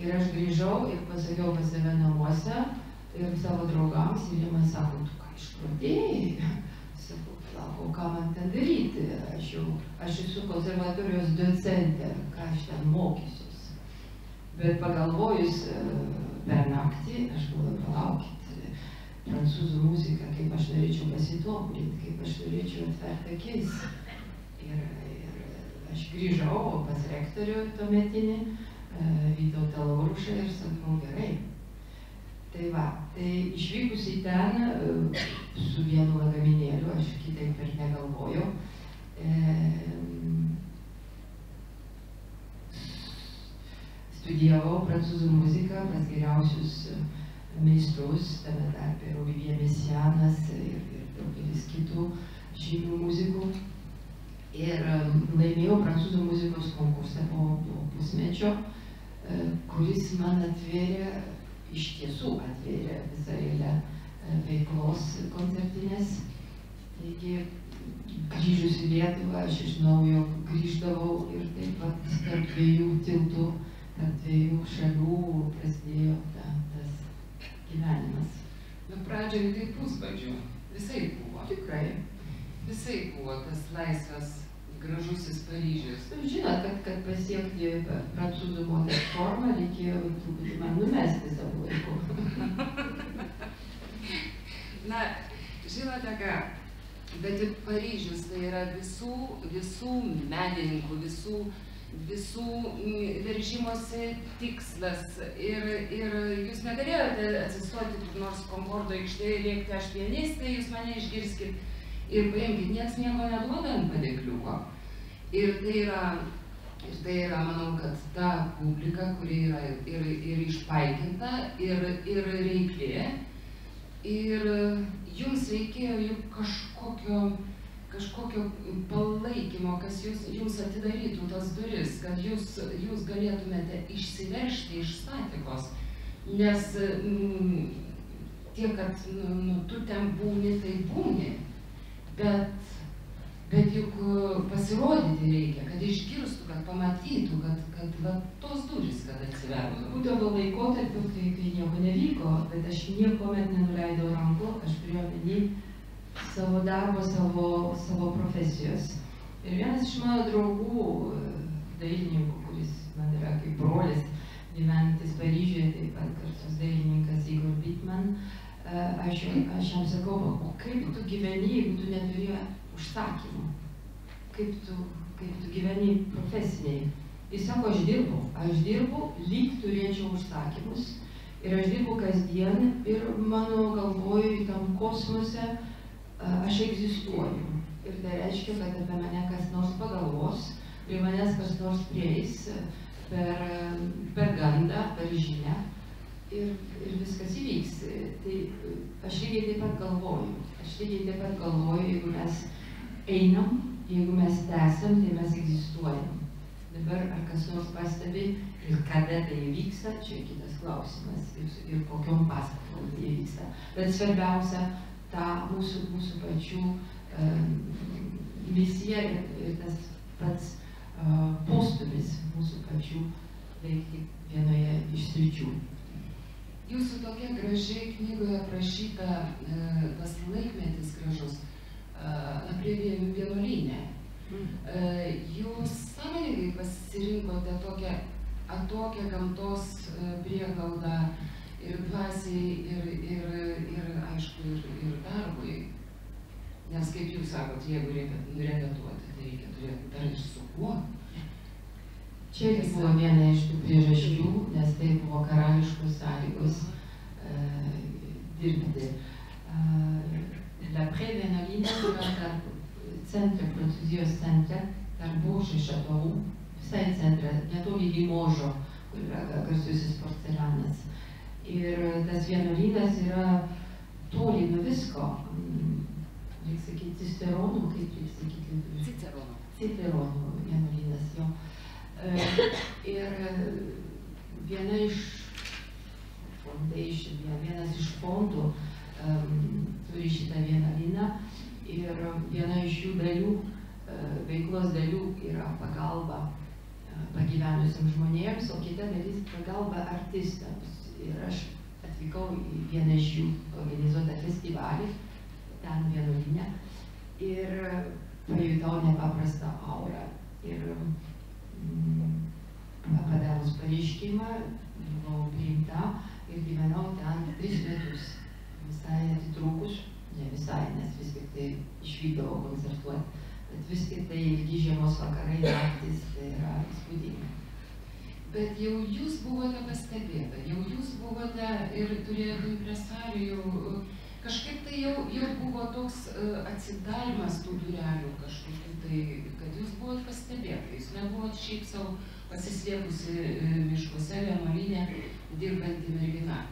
Ir aš grįžau ir pasakiau pas save namuose ir savo draugams ir jie man sako, tu ką išprodėjai? Sakau, sako, ką man ten daryti? Aš jau, aš esu konservatorijos docentė, ką aš ten mokysiuos. Bet pagalvojus per naktį, aš galvoju, palaukit, prancūzų muzika, kaip aš norėčiau pasitobulinti, kaip aš norėčiau atverti akis. Ir aš grįžau pas rektorių tuometinį, e, Vytautą Laurušą ir sakau, gerai. Tai va, tai išvykus į ten e, su vienu lagaminėliu, aš kitaip ir negalvojau, e, studijavau prancūzų muziką pas geriausius meistrus, tame tarpe ir Olivier Mesianas ir, ir daugelis kitų žymių muzikų. Ir laimėjau prancūzų muzikos konkursą po, po pusmečio, e, kuris man atvėrė, iš tiesų atvėrė visą eilę e, veiklos koncertinės. Taigi, grįžus į Lietuvą, aš iš naujo grįždavau ir taip pat tarp dviejų tiltų, tarp dviejų šalių prasidėjo ta, tas gyvenimas. Nu, pradžioje tai pusbadžių, visai buvo. Tikrai. Visai buvo tas laisvas gražusis Paryžius. Žinot, kad, kad pasiekti prancūzų moters formą, reikėjo truputį man numesti savo laiku. Na, žinote ką, bet ir Paryžius tai yra visų, visų menininkų, visų, visų veržimosi tikslas. Ir, ir jūs negalėjote atsistoti nors Konkordo aikštėje ir rėkti aš pianistė, jūs mane išgirskit ir paimkit, nieks nieko neduoda ant padėkliuko. Ir tai yra, ir tai yra, manau, kad ta publika, kuri yra ir, ir išpaikinta, ir, ir reikli, ir jums reikėjo juk kažkokio, kažkokio palaikymo, kas jūs, jums atidarytų tas duris, kad jūs, jūs galėtumėte išsiveršti iš statikos. Nes mm, tiek, kad nu, nu, tu ten būni, tai būni. Bet Bet juk e, pasirodyti reikia, kad išgirstų, kad pamatytų, kad, kad va, tos durys, kad atsivertų. Būdavo laikotarpių, kai, kai nieko nevyko, bet aš niekuomet nenuleidau rankų, aš turėjau omeny savo darbo, savo, savo profesijos. Ir vienas iš mano draugų, e, dailininkų, kuris man yra kaip brolis, gyvenantis Paryžiuje, taip pat kartus dailininkas Igor Bitman, e, aš, aš jam sakau, o kaip tu gyveni, jeigu tu neturi užsakymų, kaip tu, kaip tu gyveni profesiniai. Jis sako, aš dirbu, aš dirbu, lyg turėčiau užsakymus ir aš dirbu kasdien ir mano galvoju tam kosmose aš egzistuoju. Ir tai reiškia, kad apie mane kas nors pagalvos, prie manęs kas nors prieis per, per gandą, per žinią ir, ir viskas įvyks. Tai aš lygiai taip pat galvoju. Aš lygiai taip pat galvoju, jeigu mes einam, jeigu mes tęsiam, tai mes egzistuojam. Dabar ar kas nors pastebi ir kada tai įvyksta, čia kitas klausimas ir, ir kokiom paskatom tai įvyksta. Bet svarbiausia, ta mūsų, mūsų pačių um, misija ir, ir tas pats uh, postumis mūsų pačių veikti vienoje iš sričių. Jūsų tokia gražiai knygoje aprašyta e, tas laikmetis gražus prie vienuolynę. Jūs sąmoningai pasirinkote tokią atokią gamtos prieglaudą ir dvasiai, ir, ir, ir aišku, ir, ir darbui. Nes kaip jūs sakot, jeigu reikia repetuoti, tai reikia turėti dar ir su kuo. Čia irgi buvo viena iš tų priežasčių, nes tai buvo karališkos sąlygos uh, dirbti. Uh, yra tarp centro Prancūzijos centre, tarp Bošo šatovų, visai centre, netoli Limožo, kur yra garsusis porcelianas. Ir tas vienuolynas yra toli nuo visko. Reikia sakyti, cisteronų, kaip reikia sakyti. Cicerono. Ciceronų vienuolynas jo. E, ir viena iš foundation, vienas iš fondų um, turi šitą vienuolyną ir viena iš jų dalių, uh, veiklos dalių yra pagalba uh, pagyvenusiams žmonėms, o kita dalis pagalba artistams. Ir aš atvykau į vieną iš jų organizuotą festivalį, ten vienuolinę, ir pajutau nepaprastą aurą. Ir mm, padavus pareiškimą, buvau priimta ir gyvenau ten tris metus. Visai atitrūkus, ne visai, nes vis tik tai išvykdavau koncertuoti, bet vis tik tai ilgi žiemos vakarai, naktis, tai yra įspūdinga. Bet jau jūs buvote pastebėta, jau jūs buvote ir turėjote impresarijų, kažkaip tai jau, jau buvo toks uh, atsidarimas tų durelių kažkokiu tai, kad jūs buvot pastebėta, jūs nebuvot šiaip savo pasislėpusi uh, miškuose vienuolinė dirbanti mergina.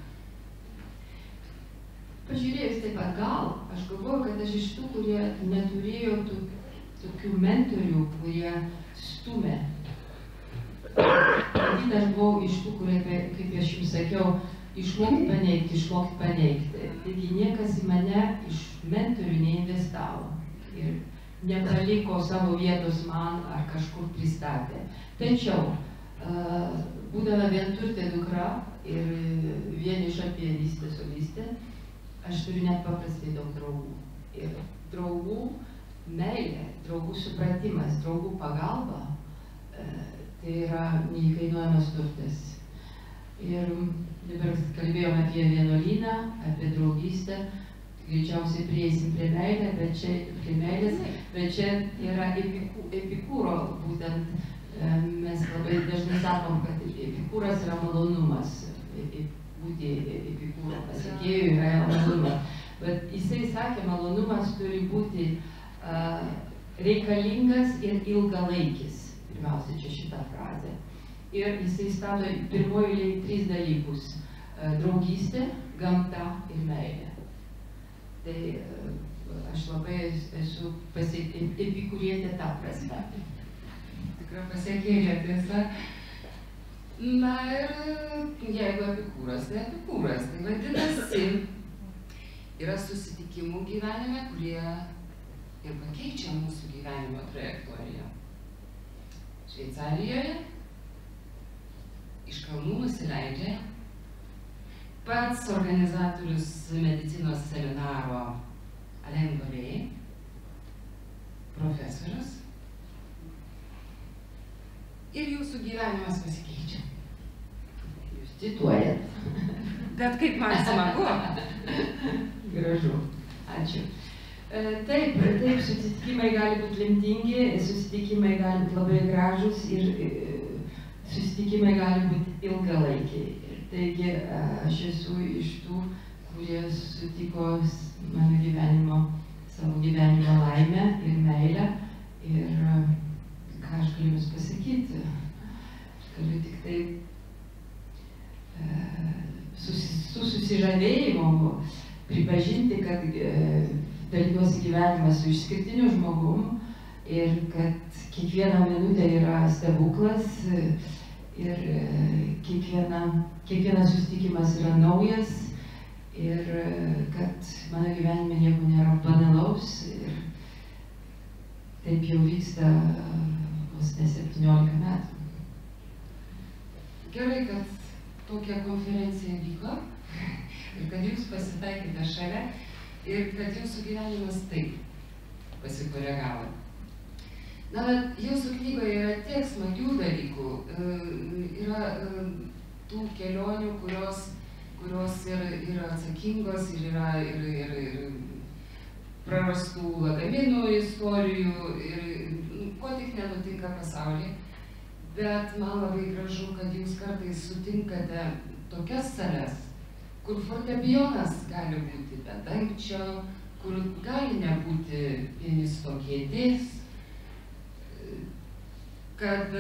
Pažiūrėjus taip atgal, aš galvoju, kad aš iš tų, kurie neturėjo tų, tokių mentorių, kurie stumė. Matyt, aš buvau iš tų, kurie, kaip aš jums sakiau, išmokti paneigti, išmokti paneigti. Taigi niekas į mane iš mentorių neinvestavo. Ir nepaliko savo vietos man ar kažkur pristatė. Tačiau, būdama vienturtė dukra ir vieniša pianistė, solistė, aš turiu net paprastai daug draugų. Ir draugų meilė, draugų supratimas, draugų pagalba, tai yra neįkainuojamas turtas. Ir dabar kalbėjom apie vienuolyną, apie draugystę, greičiausiai prieisim prie meilę, bet čia, prie meilės, bet čia yra epikū, epikūro, būtent mes labai dažnai sakom, kad epikūras yra malonumas, būti epikūro pasiekėjų yra malonumas. Bet jisai sakė, malonumas turi būti uh, reikalingas ir ilgalaikis. Pirmiausia, čia šitą frazę. Ir jisai stato pirmoji eilėje tris dalykus - draugystė, gamta ir meilė. Tai aš labai esu epikūrietė tą prasme. Tikra pasiekėlė tiesa. Na ir jeigu epikūras, tai epikūras. Tai vadinasi, yra susitikimų gyvenime, kurie ir pakeičia mūsų gyvenimo trajektoriją. Šveicarijoje iš kalnų nusileidžia pats organizatorius medicinos seminaro Alen Gorėjai, profesorius, ir jūsų gyvenimas pasikeičia. Jūs cituojat. Bet kaip man smagu. Gražu. Ačiū. Taip, taip, susitikimai gali būti lemtingi, susitikimai gali būti labai gražus ir susitikimai gali būti ilgalaikiai. Taigi aš esu iš tų, kurie sutiko mano gyvenimo, savo gyvenimo laimę ir meilę. Ir ką aš galiu jums pasakyti, aš galiu tik tai su, su susižavėjimu pripažinti, kad dalinuosi gyvenimą su išskirtiniu žmogum ir kad kiekviena minutė yra stebuklas ir kiekviena, kiekvienas susitikimas yra naujas ir kad mano gyvenime nieko nėra banalaus ir taip jau vyksta vos ne 17 metų. Gerai, kad tokia konferencija vyko ir kad jūs pasitaikėte šalia ir kad jūsų gyvenimas taip pasikoregavo. Na, jūsų knygoje yra tiek smagių dalykų, yra tų kelionių, kurios, kurios ir, yra atsakingos ir yra ir, ir, ir prarastų lagaminų istorijų ir ko tik nenutinka pasaulyje. Bet man labai gražu, kad jūs kartais sutinkate tokias sales, kur fortepijonas gali būti be dangčio, kur gali nebūti pianisto kėdės, kad,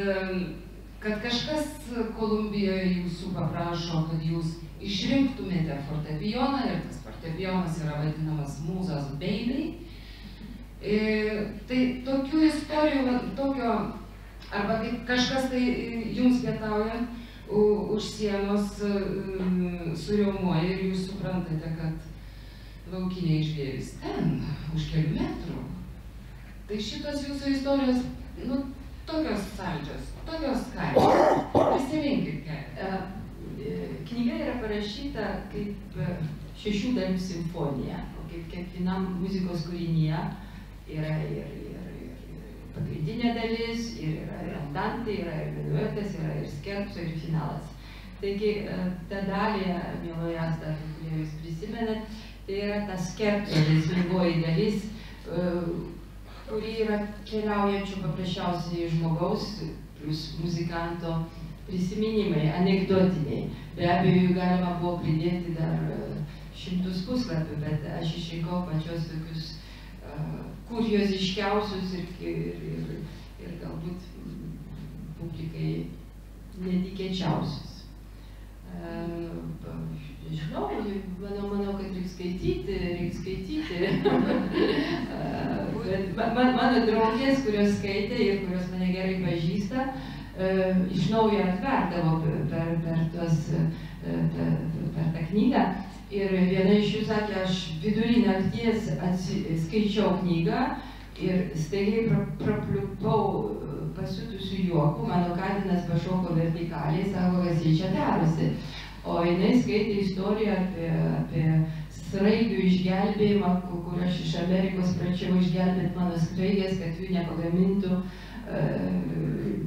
kad kažkas Kolumbijoje jūsų paprašo, kad jūs išrinktumėte fortepijoną ir tas fortepijonas yra vadinamas baby. E, tai tokių istorijų, tokio, arba kaip kažkas tai jums pietaujant, už sienos suriaumoja ir jūs suprantate, kad laukiniai žvėris ten, už kelių metrų. Tai šitos jūsų istorijos, nu, tokios saldžios, tokios skanios. Prisiminkit keletą. Knyga yra parašyta kaip šešių dalių simfonija, o kaip kiekvienam muzikos kūrinyje yra ir, ir, ir pagrindinė dalis, ir yra ir andantė, yra ir minuetas, yra ir skerpso, ir finalas. Taigi, ta dalį, mieloje Asta, kurie jūs prisimenat, tai yra ta skerpso laisvingoji dalis, kuri yra keliaujančių paprasčiausiai žmogaus plus muzikanto prisiminimai, anegdotiniai. Be abejo, jų galima buvo pridėti dar šimtus puslapių, bet aš išrinkau pačios tokius uh, kurioziškiausius ir, ir, ir, ir galbūt publikai netikėčiausius. Uh, žinau, manau, manau, kad reikia skaityti, reikia skaityti. Man, mano draugės, kurios skaitė ir kurios mane gerai pažįsta, iš naujo atverdavo per, per, tuos, per, per tą knygą. Ir viena iš jų sakė, aš vidurį nakties skaičiau knygą ir staigiai pra, prapliupau pasiutusių juokų, mano katinas pašoko vertikaliai, sako, kas jie čia darosi. O jinai skaitė istoriją apie, apie sraigių išgelbėjimą, kur aš iš Amerikos prašiau išgelbėti mano sraigės, kad jų nepagamintų,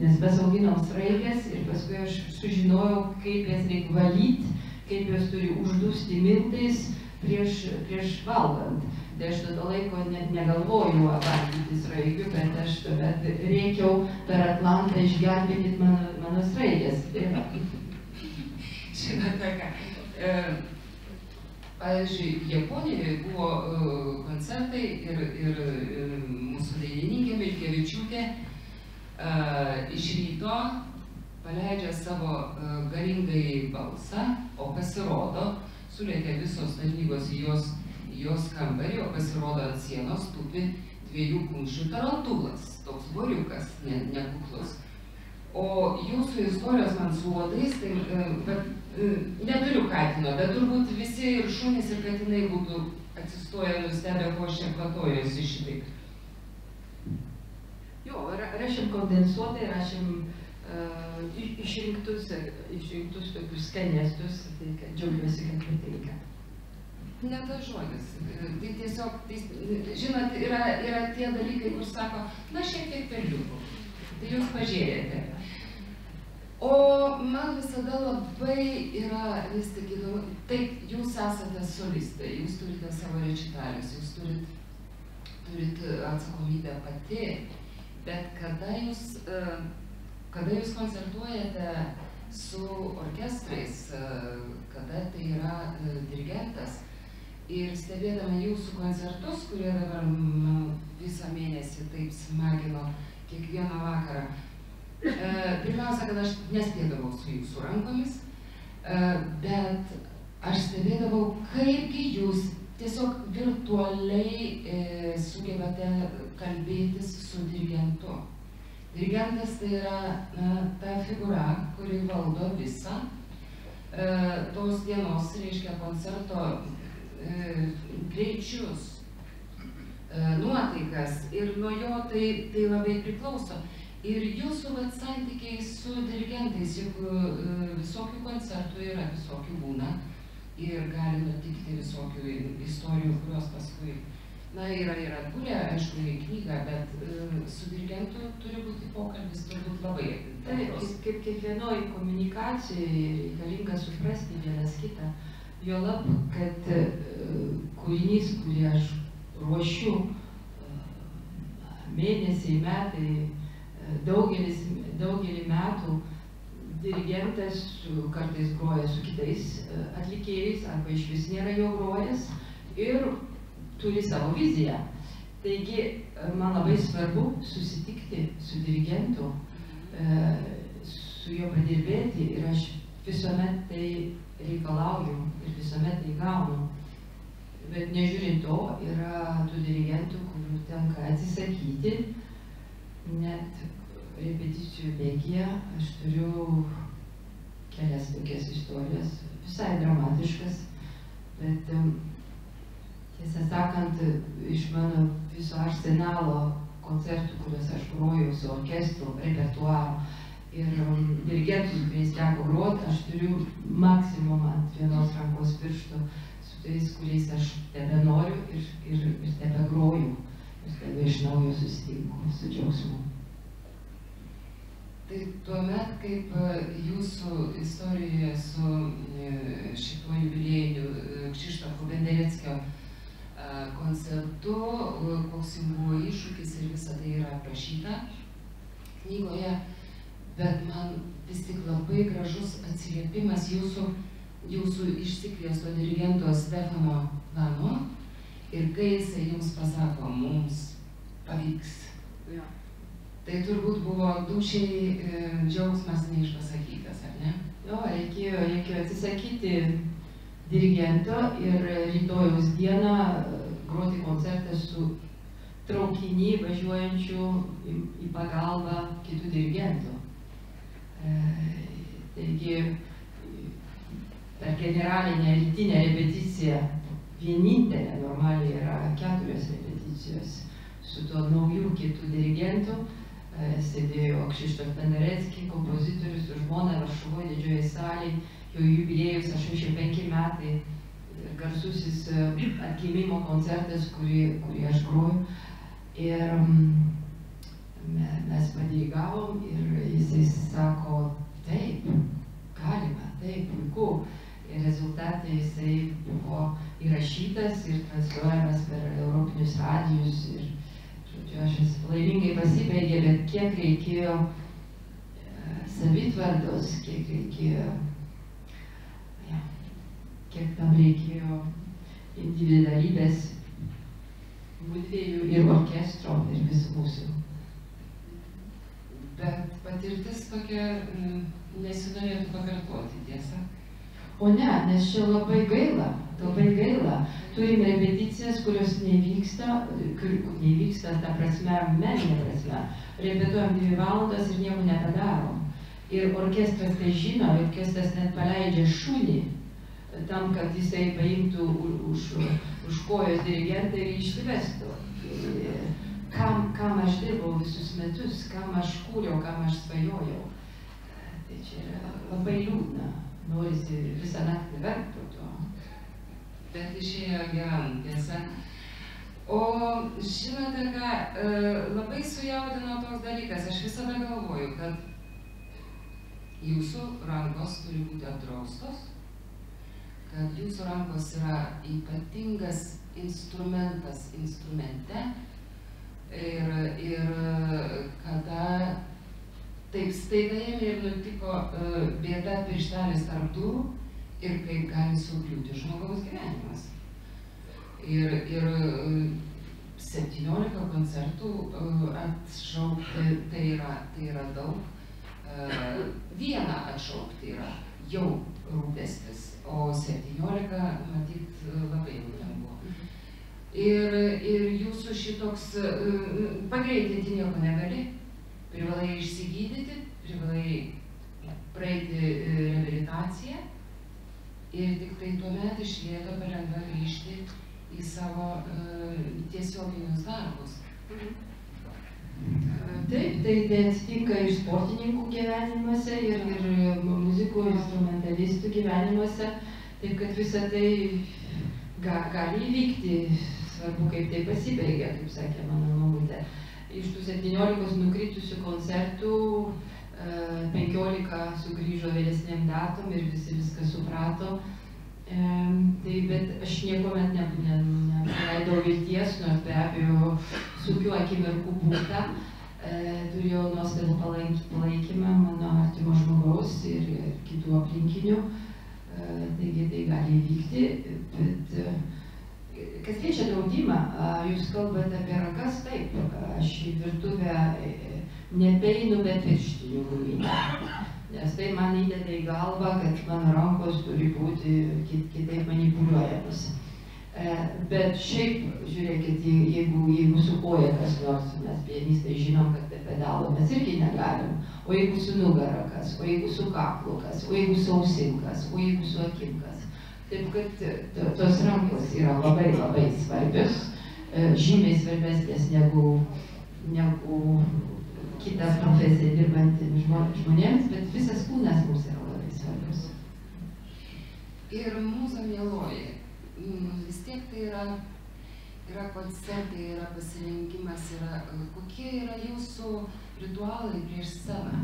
nes mes auginom sraigės ir paskui aš sužinojau, kaip jas reikia valyti, kaip jos turi uždūsti miltais prieš, prieš valgant. Tai aš to laiko net negalvojau valgyti sraigių, bet aš tuomet reikiau per Atlantą išgelbėti mano, mano sraigės. Žinote ką, e, pavyzdžiui, Japonijoje buvo e, koncertai ir, ir, ir mūsų dainininkė Milkevičiūtė e, iš ryto paleidžia savo e, galingai balsą, o pasirodo, sulėkė visos tarnybos į jos, į jos kambarį, o pasirodo ant sienos tupi dviejų kumščių tarantulas, toks boriukas, nekuklus. Ne o jūsų istorijos man su uodais, tai, bet neturiu katino, bet turbūt visi ir šunys, ir katinai būtų atsistoję nustebę, ko aš čia kvatojuosi šitaip. Jo, rašėm kondensuotai, rašėm uh, išrinktus, išrinktus tokius skanėstus, tai kad džiaugiuosi, kad patinka. Ne tas žodis. Tai tiesiog, tai, žinot, yra, yra tie dalykai, kur sako, na šiek tiek per liūbų. Tai jūs pažiūrėjote. O man visada labai yra vis tik įdomu, taip, jūs esate solistai, jūs turite savo rečitalius, jūs turit, turit atsakomybę pati, bet kada jūs, e, kada jūs koncertuojate su orkestrais, e, kada tai yra e, dirigentas? Ir stebėdama jūsų koncertus, kurie dabar visą mėnesį taip smagino kiekvieną vakarą, E, pirmiausia, kad aš nespėdavau su jūsų rankomis, e, bet aš stebėdavau, kaipgi jūs tiesiog virtualiai e, sugebate kalbėtis su dirigentu. Dirigentas tai yra na, ta figūra, kuri valdo visą e, tos dienos, reiškia, koncerto greičius, nuotaikas ir nuo jo tai, tai labai priklauso. Ir jūsų vat, santykiai su dirigentais, juk e, visokių koncertų yra, visokių būna ir gali nutikti visokių istorijų, kurios paskui, na, yra ir atgulę, aišku, į knygą, bet e, su dirigentu turi būti pokalbis turbūt labai. Taip, kaip, kaip kiekvienoje komunikacijoje reikalinga suprasti vienas kitą. Jo lab, kad e, kūrinys, kurį aš ruošiu mėnesiai, metai, daugelis, daugelį metų dirigentas kartais groja su kitais e, atlikėjais arba iš vis nėra jo grojęs ir turi savo viziją. Taigi e, man labai svarbu susitikti su dirigentu su juo padirbėti ir aš visuomet tai reikalauju ir visuomet tai gaunu. Bet nežiūrint to, yra tų dirigentų, kurių tenka atsisakyti. Net repeticijų bėgėje aš turiu kelias tokias istorijas, visai dramatiškas, bet tiesą sakant, iš mano viso arsenalo koncertų, kuriuos aš grojau su orkestru, repertuaru ir dirigentus, kuriais teko groti, aš turiu maksimum ant vienos rankos pirštų su tais, kuriais aš tebe noriu ir, ir, ir tebe groju. Ir tebe iš naujo susitinku su džiaugsmu. Tai tuomet, kaip e, jūsų istorijoje su e, šituo jubiliejiniu e, Kšištofo Bendereckio koncertu, koks jums buvo iššūkis ir visa tai yra aprašyta knygoje, bet man vis tik labai gražus atsiliepimas jūsų, jūsų išsikviesto dirigento Stefano Lano ir kai jisai jums pasako, mums pavyks. Ja. Tai turbūt buvo dušiai e, džiaugsmas neišpasakytas, ar ne? Jo, reikėjo, reikėjo atsisakyti dirigento ir rytojaus dieną groti koncertą su traukinį važiuojančiu į, į pagalbą kitų dirigentų. E, taigi per generalinę rytinę repeticiją vienintelė normaliai yra keturios repeticijos su tuo naujų kitų dirigentų. E, sėdėjo Kšištof Penderecki, kompozitorius su žmona Varšuvoje didžioje salėje, jo jubiliejus 85 metai garsusis e, atgimimo koncertas, kurį, kurį aš groju. Ir me, mes padirigavom ir jisai sako, taip, galima, taip, puiku. Ir rezultatai jisai buvo įrašytas ir transliuojamas per Europinius radijus. Ir, žodžiu, aš esu laimingai pasibaigė, bet kiek reikėjo e, savitvardos, kiek reikėjo kiek tam reikėjo individualybės mudviejų ir orkestro ir visų mūsų. Bet patirtis tokia nesinorėtų pakartoti, tiesa? O ne, nes čia labai gaila, labai gaila. Turim repeticijas, kurios nevyksta, nevyksta, ta prasme, meninė prasme. Repetuojam dvi valandas ir nieko nepadarom. Ir orkestras tai žino, orkestras net paleidžia šunį tam, kad jisai paimtų už, už kojos dirigentą ir išsivestų. Kam, kam aš dirbau visus metus, kam aš kūriau, kam aš svajojau. Tai čia yra labai liūdna. Norisi visą naktį verkti. Bet išėjo geram, tiesa. O žinote ką, e, labai sujaudino toks dalykas, aš visada galvoju, kad jūsų rankos turi būti apdraustos kad jūsų rankos yra ypatingas instrumentas instrumente ir, ir kada taip staiga ėmė ir nutiko uh, bėda pirštelis tarp durų ir kaip gali sugriūti žmogaus gyvenimas. Ir, ir uh, 17 koncertų uh, atšaukti tai yra, tai yra daug. Uh, vieną atšaukti yra jau rūpestis o 17 matyt labai jau lengva. Ir, ir jūsų šitoks pagreitinti nieko negali, privalai išsigydyti, privalai praeiti reabilitaciją ir tik tai tuomet iš lėto palengva grįžti į savo uh, tiesioginius darbus. Mhm. Taip, tai, tai atsitinka ir sportininkų gyvenimuose, ir, ir muzikų, instrumentalistų gyvenimuose, taip kad visa tai ga, gali įvykti, svarbu kaip tai pasibaigia, kaip sakė mano mamutė. Iš tų 17 nukritusių koncertų 15 e, sugrįžo vėlesniam datom ir visi viską suprato. E, tai bet aš niekuomet nepaleidau ne, ne, vilties, nors be abejo sunkių akimirkų būta. E, turėjau nuostabų palaikymą mano artimo žmogaus ir, ir kitų aplinkinių. E, taigi tai gali įvykti, bet e, kas liečia draudimą, jūs kalbate apie rankas, taip, aš į virtuvę nepeinu be pirštinių guminę. Nes tai man įdeda į galvą, kad mano rankos turi būti kitaip manipuliuojamos. E, bet šiaip, žiūrėkit, jeigu, jeigu su koja kas nors, mes pianistai žinom, kad be pedalo mes irgi negalim, o jeigu su nugara kas, o jeigu su kaklu kas, o jeigu su ausim kas, o jeigu su akim kas. Taip kad to, tos rankos yra labai labai svarbios, e, žymiai svarbesnės negu, negu kitą profesiją dirbantiems žmonėms, bet visas kūnas mums yra labai svarbus. Ir mūsų mėloji, Mm, vis tiek tai yra, yra koncertai, yra pasirinkimas, yra, kokie yra jūsų ritualai prieš sceną,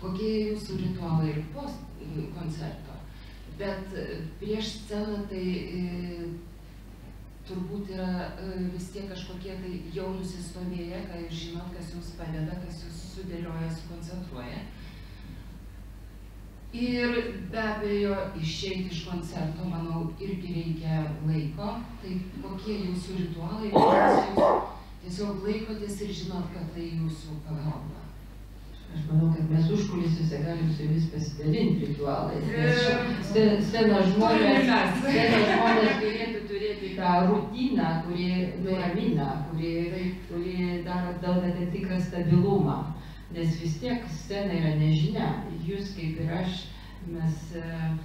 kokie jūsų ritualai ir po koncerto. Bet prieš sceną tai e, turbūt yra e, vis tiek kažkokie tai jau nusistovėję, ką jūs žinot, kas jums padeda, kas jūs sudėlioja, sukoncentruoja. Ir be abejo, išeiti iš koncerto, manau, irgi reikia laiko. Tai kokie jūsų ritualai, jūs tiesiog laikotės ir žinot, kad tai jūsų pagalba. Aš manau, kad mes užkulisiuose galim su jumis pasidalinti ritualais. Scenos žmonės, žmonės turėtų turėti tą rutiną, kuri nuramina, kuri, kuri daro duoda tam tikrą stabilumą. Nes vis tiek scena yra nežinia. Jūs kaip ir aš, mes uh,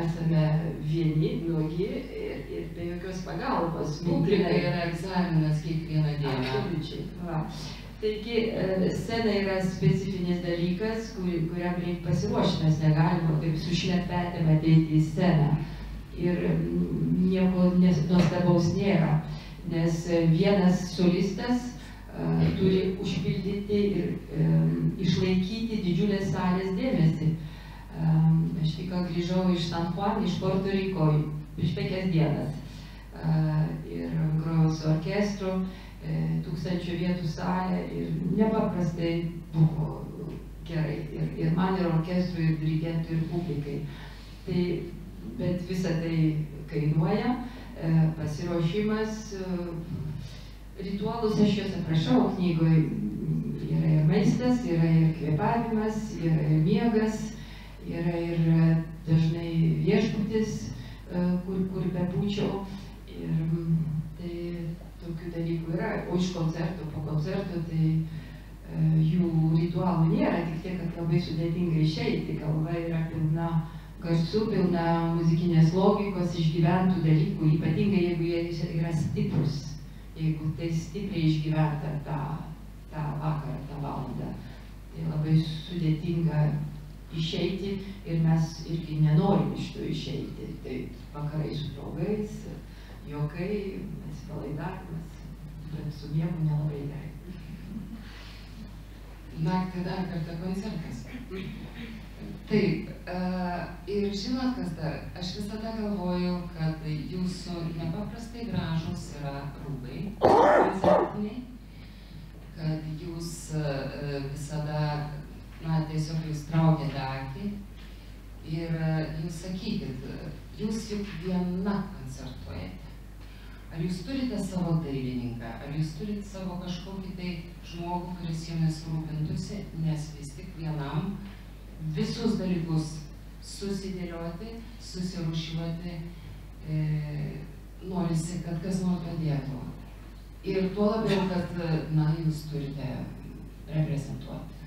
esame vieni, nuogi ir, ir be jokios pagalbos. Publika yra egzaminas kiekvieną dieną. Absoliučiai. Taigi e, scena yra specifinis dalykas, kur, kuriam reikia pasiruošti, mes negalime kaip su šlepetėm ateiti į sceną. Ir nieko nuostabaus nėra, nes vienas solistas turi užpildyti ir um, išlaikyti didžiulės salės dėmesį. Um, aš tik grįžau iš San Juan, iš Puerto Rico, prieš penkias dienas. Uh, ir grojau su orkestru, uh, tūkstančio vietų salė ir nepaprastai buvo gerai. Ir, ir man, ir orkestrui, ir dirigentui, ir publikai. Tai, bet visa tai kainuoja, uh, pasiruošimas. Uh, ritualus aš juos aprašau knygoje. Yra ir maistas, yra ir kvėpavimas, yra ir miegas, yra ir e, dažnai viešbutis, e, kur, kur bebūčiau. Ir tai tokių dalykų yra. O iš koncertų, po koncertų, tai e, jų ritualų nėra, tik tiek, kad labai sudėtinga išeiti. Kalba yra pilna garsų, pilna muzikinės logikos, išgyventų dalykų, ypatingai jeigu jie yra stiprus jeigu tai stipriai išgyventa tą, tą vakarą, tą valandą. Tai labai sudėtinga išeiti ir mes irgi nenorim iš to išeiti. Tai vakarai su draugais, juokai, atsipalaidavimas, bet su miegu nelabai gerai. Naktį dar kartą koncertas. Taip, uh, ir žinot, kas dar, aš visada galvoju, kad jūsų nepaprastai gražus yra rūbai koncertiniai, kad jūs uh, visada, na, tiesiog jūs traukiate akį ir uh, jūs sakykit, jūs juk viena koncertuojate. Ar jūs turite savo dailininką, ar jūs turite savo kažkokį tai žmogų, kuris jumis rūpintųsi, nes vis tik vienam visus dalykus susidėlioti, susirušiuoti, e, norisi, kad kas nors padėtų. Ir tuo labiau, kad, na, jūs turite reprezentuoti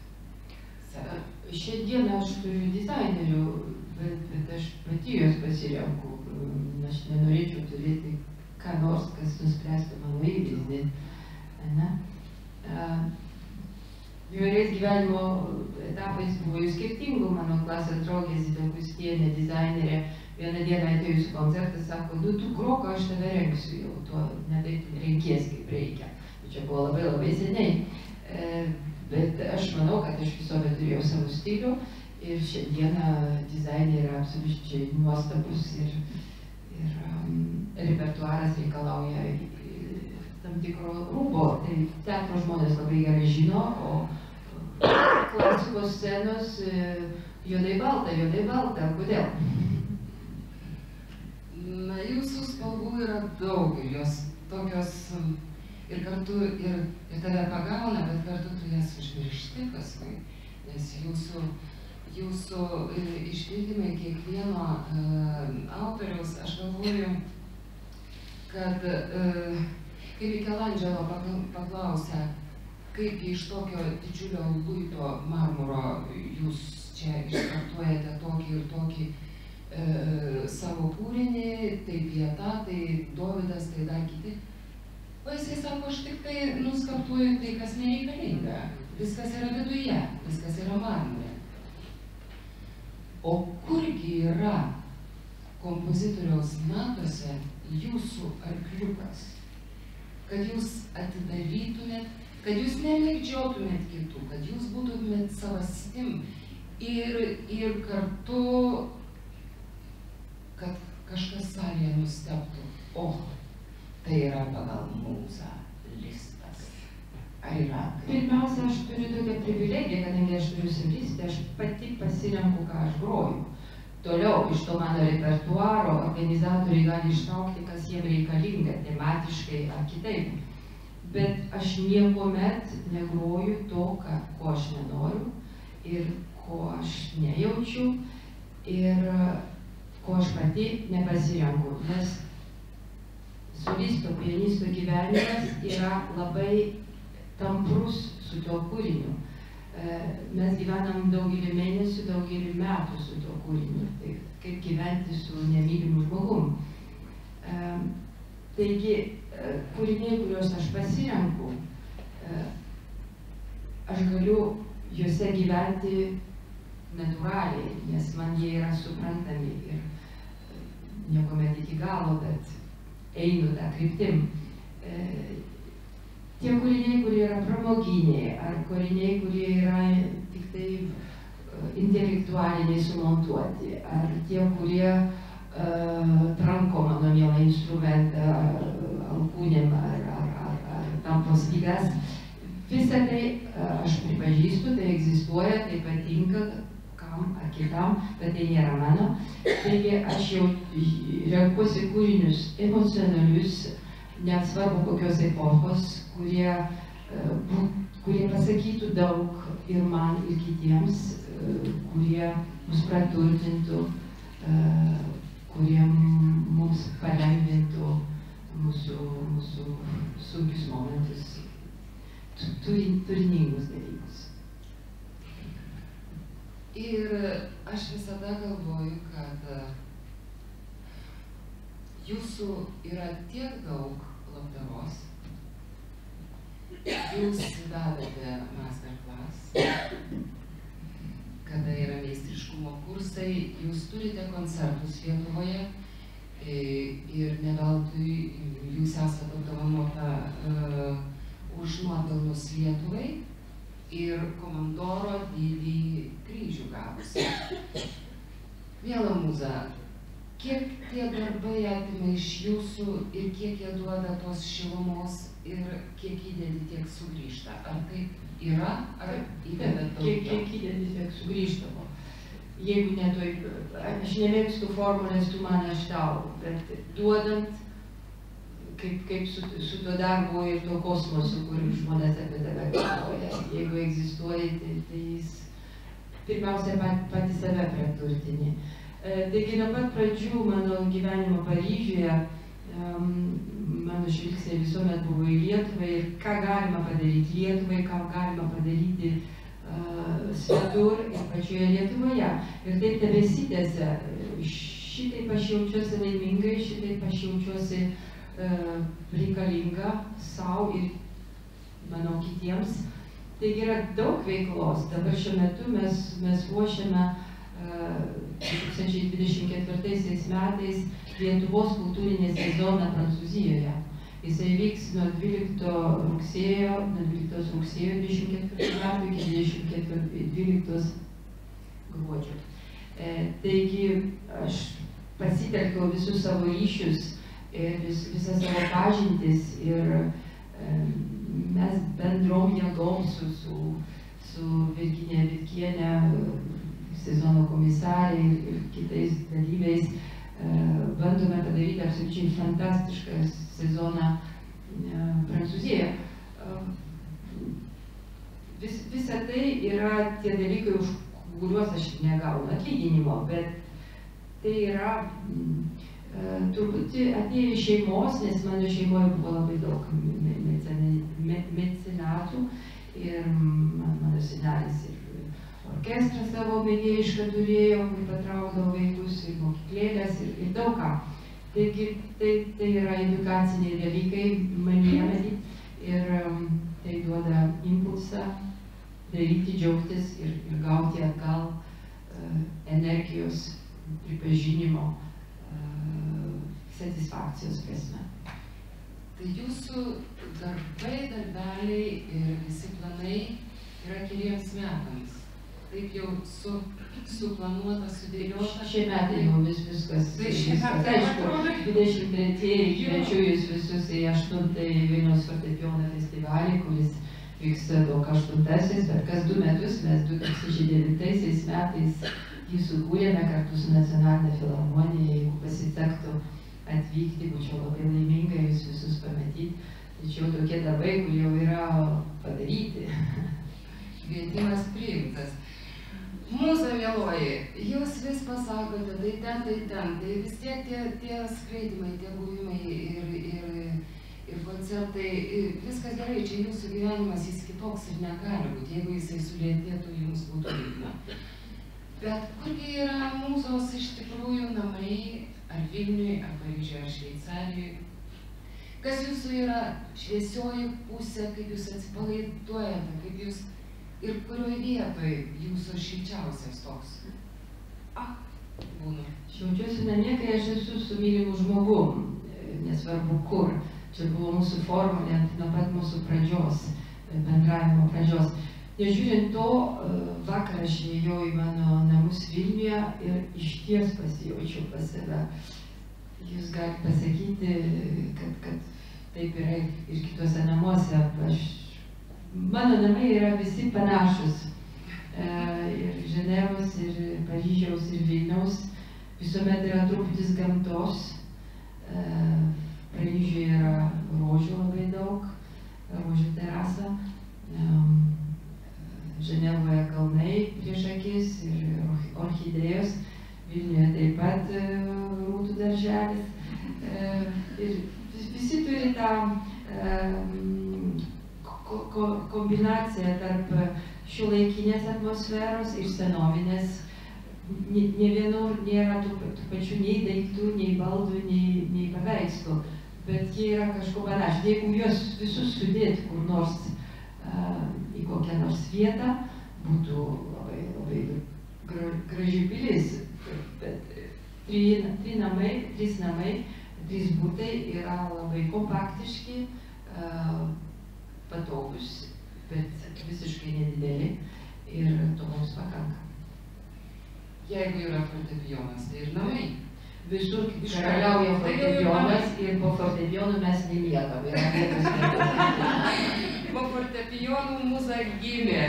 save. Šiandieną aš turiu dizainerių, bet, bet aš pati juos pasirenku. Aš nenorėčiau turėti ką nors, kas nuspręstų mano įvaizdį. Ne? Įvairiais gyvenimo etapais buvo jų skirtingų, mano klasės draugė Zita Kustienė, dizainerė, vieną dieną atėjus į koncertą, sako, nu tu grok, aš tave rengsiu jau, tuo netaip renkies kaip reikia. Tai čia buvo labai labai seniai. E, bet aš manau, kad aš visuomet turėjau savo stilių ir šiandieną dizainai yra absoliučiai nuostabus ir, ir um, repertuaras reikalauja tam tikro rūbo. Tai teatro žmonės labai gerai žino, o klasikos scenos e, juodai balta, juodai balta. Kodėl? Na, jūsų spalvų yra daug ir jos tokios ir kartu ir, ir tave pagauna, bet kartu tu jas užmiršti paskui, nes jūsų, jūsų e, išpildymai kiekvieno uh, autoriaus, aš galvoju, kad uh, kai Mikelandželo paklausė, kaip iš tokio didžiulio luito marmuro jūs čia iškartuojate tokį ir tokį e, savo kūrinį, tai vieta, tai Dovydas, tai dar kiti. O jisai sako, aš tik tai nuskartuoju tai, kas nereikalinga. Viskas yra viduje, viskas yra marmurė. O kurgi yra kompozitoriaus matuose jūsų arkliukas, kad jūs atidarytumėt, kad jūs nemėgdžiotumėt kitų, kad jūs būtumėt savastim ir, ir kartu, kad kažkas salėje nustebtų, o, tai yra pagal mūzą listas. Ar yra? Pirmiausia, aš turiu tokią privilegiją, kadangi aš turiu solistę, aš pati pasirenku, ką aš groju. Toliau iš to mano repertuaro organizatoriai gali ištraukti, kas jiems reikalinga, tematiškai ar kitaip. Bet aš niekuomet negroju to, ką, ko aš nenoriu ir ko aš nejaučiu ir ko aš pati nepasirenku. Nes solisto, pianisto gyvenimas yra labai tamprus su tuo kūriniu. E, mes gyvenam daugelį mėnesių, daugelį metų su tuo kūriniu. Tai kaip gyventi su nemylimu žmogum. E, taigi, e, kūriniai, kuriuos aš pasirenku, aš galiu juose gyventi natūraliai, nes man jie yra suprantami ir e, niekuomet iki galo, bet einu tą kryptim. E, tie kūriniai, kurie yra pramoginiai, ar kūriniai, kurie yra tik tai e, intelektualiniai sumontuoti, ar tie, kurie uh, tranko mano mielą instrumentą alkūnėm ar, ar, ar, ar tampos lygas. Visą tai uh, aš pripažįstu, tai egzistuoja, tai patinka, kam ar kitam, bet tai nėra mano. Taigi aš jau renkuosi kūrinius emocionalius, net svarbu kokios epochos, kurie, e, kurie pasakytų daug ir man, ir kitiems, e, kurie mus praturtintų, e, kurie mums palengvintų mūsų, mūsų sunkius momentus, turiningus dalykus. Ir aš visada galvoju, kad e, jūsų yra tiek daug labdaros, jūs vedate masterclass, kada yra meistriškumo kursai, jūs turite koncertus Lietuvoje e, ir neveltui jūs esate apdovanota uh, už nuopelnus Lietuvai ir komandoro didįjį kryžių gavusi. Miela mūza, kiek tie darbai atima iš jūsų ir kiek jie duoda tos šilumos ir kiek įdėdi, tiek sugrįžta. Ar taip yra, ar daugiau? Kiek, kiek įdėdi, tiek sugrįžtavo. Jeigu netoj, aš nemėgstu formulės, tu man aš tau, bet duodant kaip, kaip su, su tuo darbu ir tuo kosmosu, kur žmonės apie tave galvoja. Jeigu egzistuoja, tai, tai jis pirmiausia pat, pati save praturtini. E, taigi nuo pat pradžių mano gyvenimo Paryžiuje mano žvilgsniai visuomet buvo į Lietuvą ir ką galima padaryti Lietuvai, ką galima padaryti uh, svetur ir pačioje Lietuvoje. Ir taip tebesitėse. Šitaip aš jaučiuosi laimingai, šitaip aš jaučiuosi uh, reikalinga savo ir, manau, kitiems. Taigi yra daug veiklos. Dabar šiuo metu mes, mes ruošiame uh, 2024 metais Lietuvos kultūrinį sezoną Prancūzijoje. Jisai vyks nuo 12 rugsėjo, nuo 12 rugsėjo 24 metų iki 24, 12 gruodžio. E, taigi aš pasitelkiau visus savo ryšius ir vis, visą savo pažintis ir e, mes bendrom jėgom su, su, su Virginė Vitkienė, sezono komisarė ir, ir kitais dalyviais bandome padaryti absoliučiai fantastišką sezoną e, Prancūziją. E, vis, visa tai yra tie dalykai, už kuriuos aš negaunu atlyginimo, bet tai yra e, truputį atėjo iš šeimos, nes mano šeimoje buvo labai daug mecenatų ir mano senelis orkestrą savo mėgėjišką turėjo, kur patraukdavo vaikus į mokyklėlės ir, ir daug ką. Taigi tai, tai yra edukaciniai dalykai manyje ir um, tai duoda impulsą daryti, džiaugtis ir, ir gauti atgal uh, energijos pripažinimo uh, satisfakcijos prasme. Tai jūsų darbai, darbeliai ir visi planai yra keliems metams taip jau su, suplanuota, sudėliota. Šie metai jau vis viskas. Tai šie metai, aišku, 23-ieji kviečiu jūs visus į 8-ąjį Vilniaus fortepijono festivalį, kuris vyksta daug aštuntasis, bet kas du metus mes 2009 metais jį sukūrėme kartu su nacionalinė filharmonija, jeigu pasitektų atvykti, būčiau labai laiminga jūs visus pamatyti. Tačiau tokie darbai, kur jau yra padaryti. Kvietimas priimtas. Mūza vėluoji, jūs vis pasakote, tai ten, tai ten, tai vis tiek tie, tie skraidimai, tie buvimai ir, ir, ir koncertai, ir viskas gerai, čia jūsų gyvenimas jis kitoks ir negali būti, jeigu jisai sulėtėtų, jums būtų liūdna. Bet kurgi yra mūzos iš tikrųjų namai, ar Vilniui, ar Paryžiui, ar Šveicarijoje? Kas jūsų yra šviesioji pusė, kaip jūs atsipalaiduojate, kaip jūs ir kurioj vietoj jūsų šilčiausias toks? Ah, būna. Šiaučiuosi namie, kai aš esu su mylimu žmogum, nesvarbu kur. Čia buvo mūsų formulė nuo pat mūsų pradžios, bendravimo pradžios. Nežiūrint to, vakar aš ėjau į mano namus Vilniuje ir iš ties pasijaučiau pas save. Jūs galite pasakyti, kad, kad taip yra ir kitose namuose. Aš mano namai yra visi panašus. E, ir Ženevos, ir Paryžiaus, ir Vilniaus. Visuomet yra truputis gamtos. E, Paryžiuje yra rožių labai daug, rožių terasa. E, Ženevoje kalnai prieš akis ir orchidėjos. Vilniuje taip pat rūtų darželis. Ir visi turi tą ko kombinacija tarp šiuolaikinės atmosferos ir senovinės. Ne, ne vienur nėra tų, tų pačių nei daiktų, nei baldų, nei, nei paveikslų, bet jie yra kažko panašiai. Jeigu juos visus sudėti kur nors uh, į kokią nors vietą, būtų labai, labai gra, graži pilis. Bet trys tri namai, trys namai, trys būtai yra labai kompaktiški. Uh, patogus, bet visiškai nedideli ir to mums pakanka. Jeigu yra fortepijonas, tai ir namai. Visur karaliauja fortepijonas ir po fortepijonų mes neliekam. po fortepijonų mūza gimė.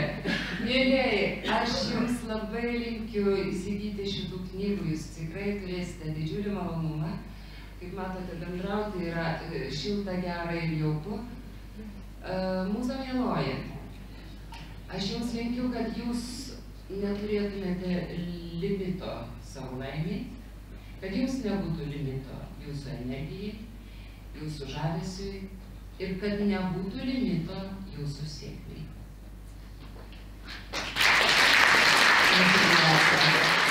Mėlėjai, aš jums labai linkiu įsigyti šitų knygų, jūs tikrai turėsite didžiulį malonumą. Kaip matote, bendrauti yra šilta, gera ir jauku. Mūza mieloji, aš jums linkiu, kad jūs neturėtumėte limito savo laimiai, kad jums nebūtų limito jūsų energijai, jūsų žavesiui ir kad nebūtų limito jūsų sėkmiai. Thank you.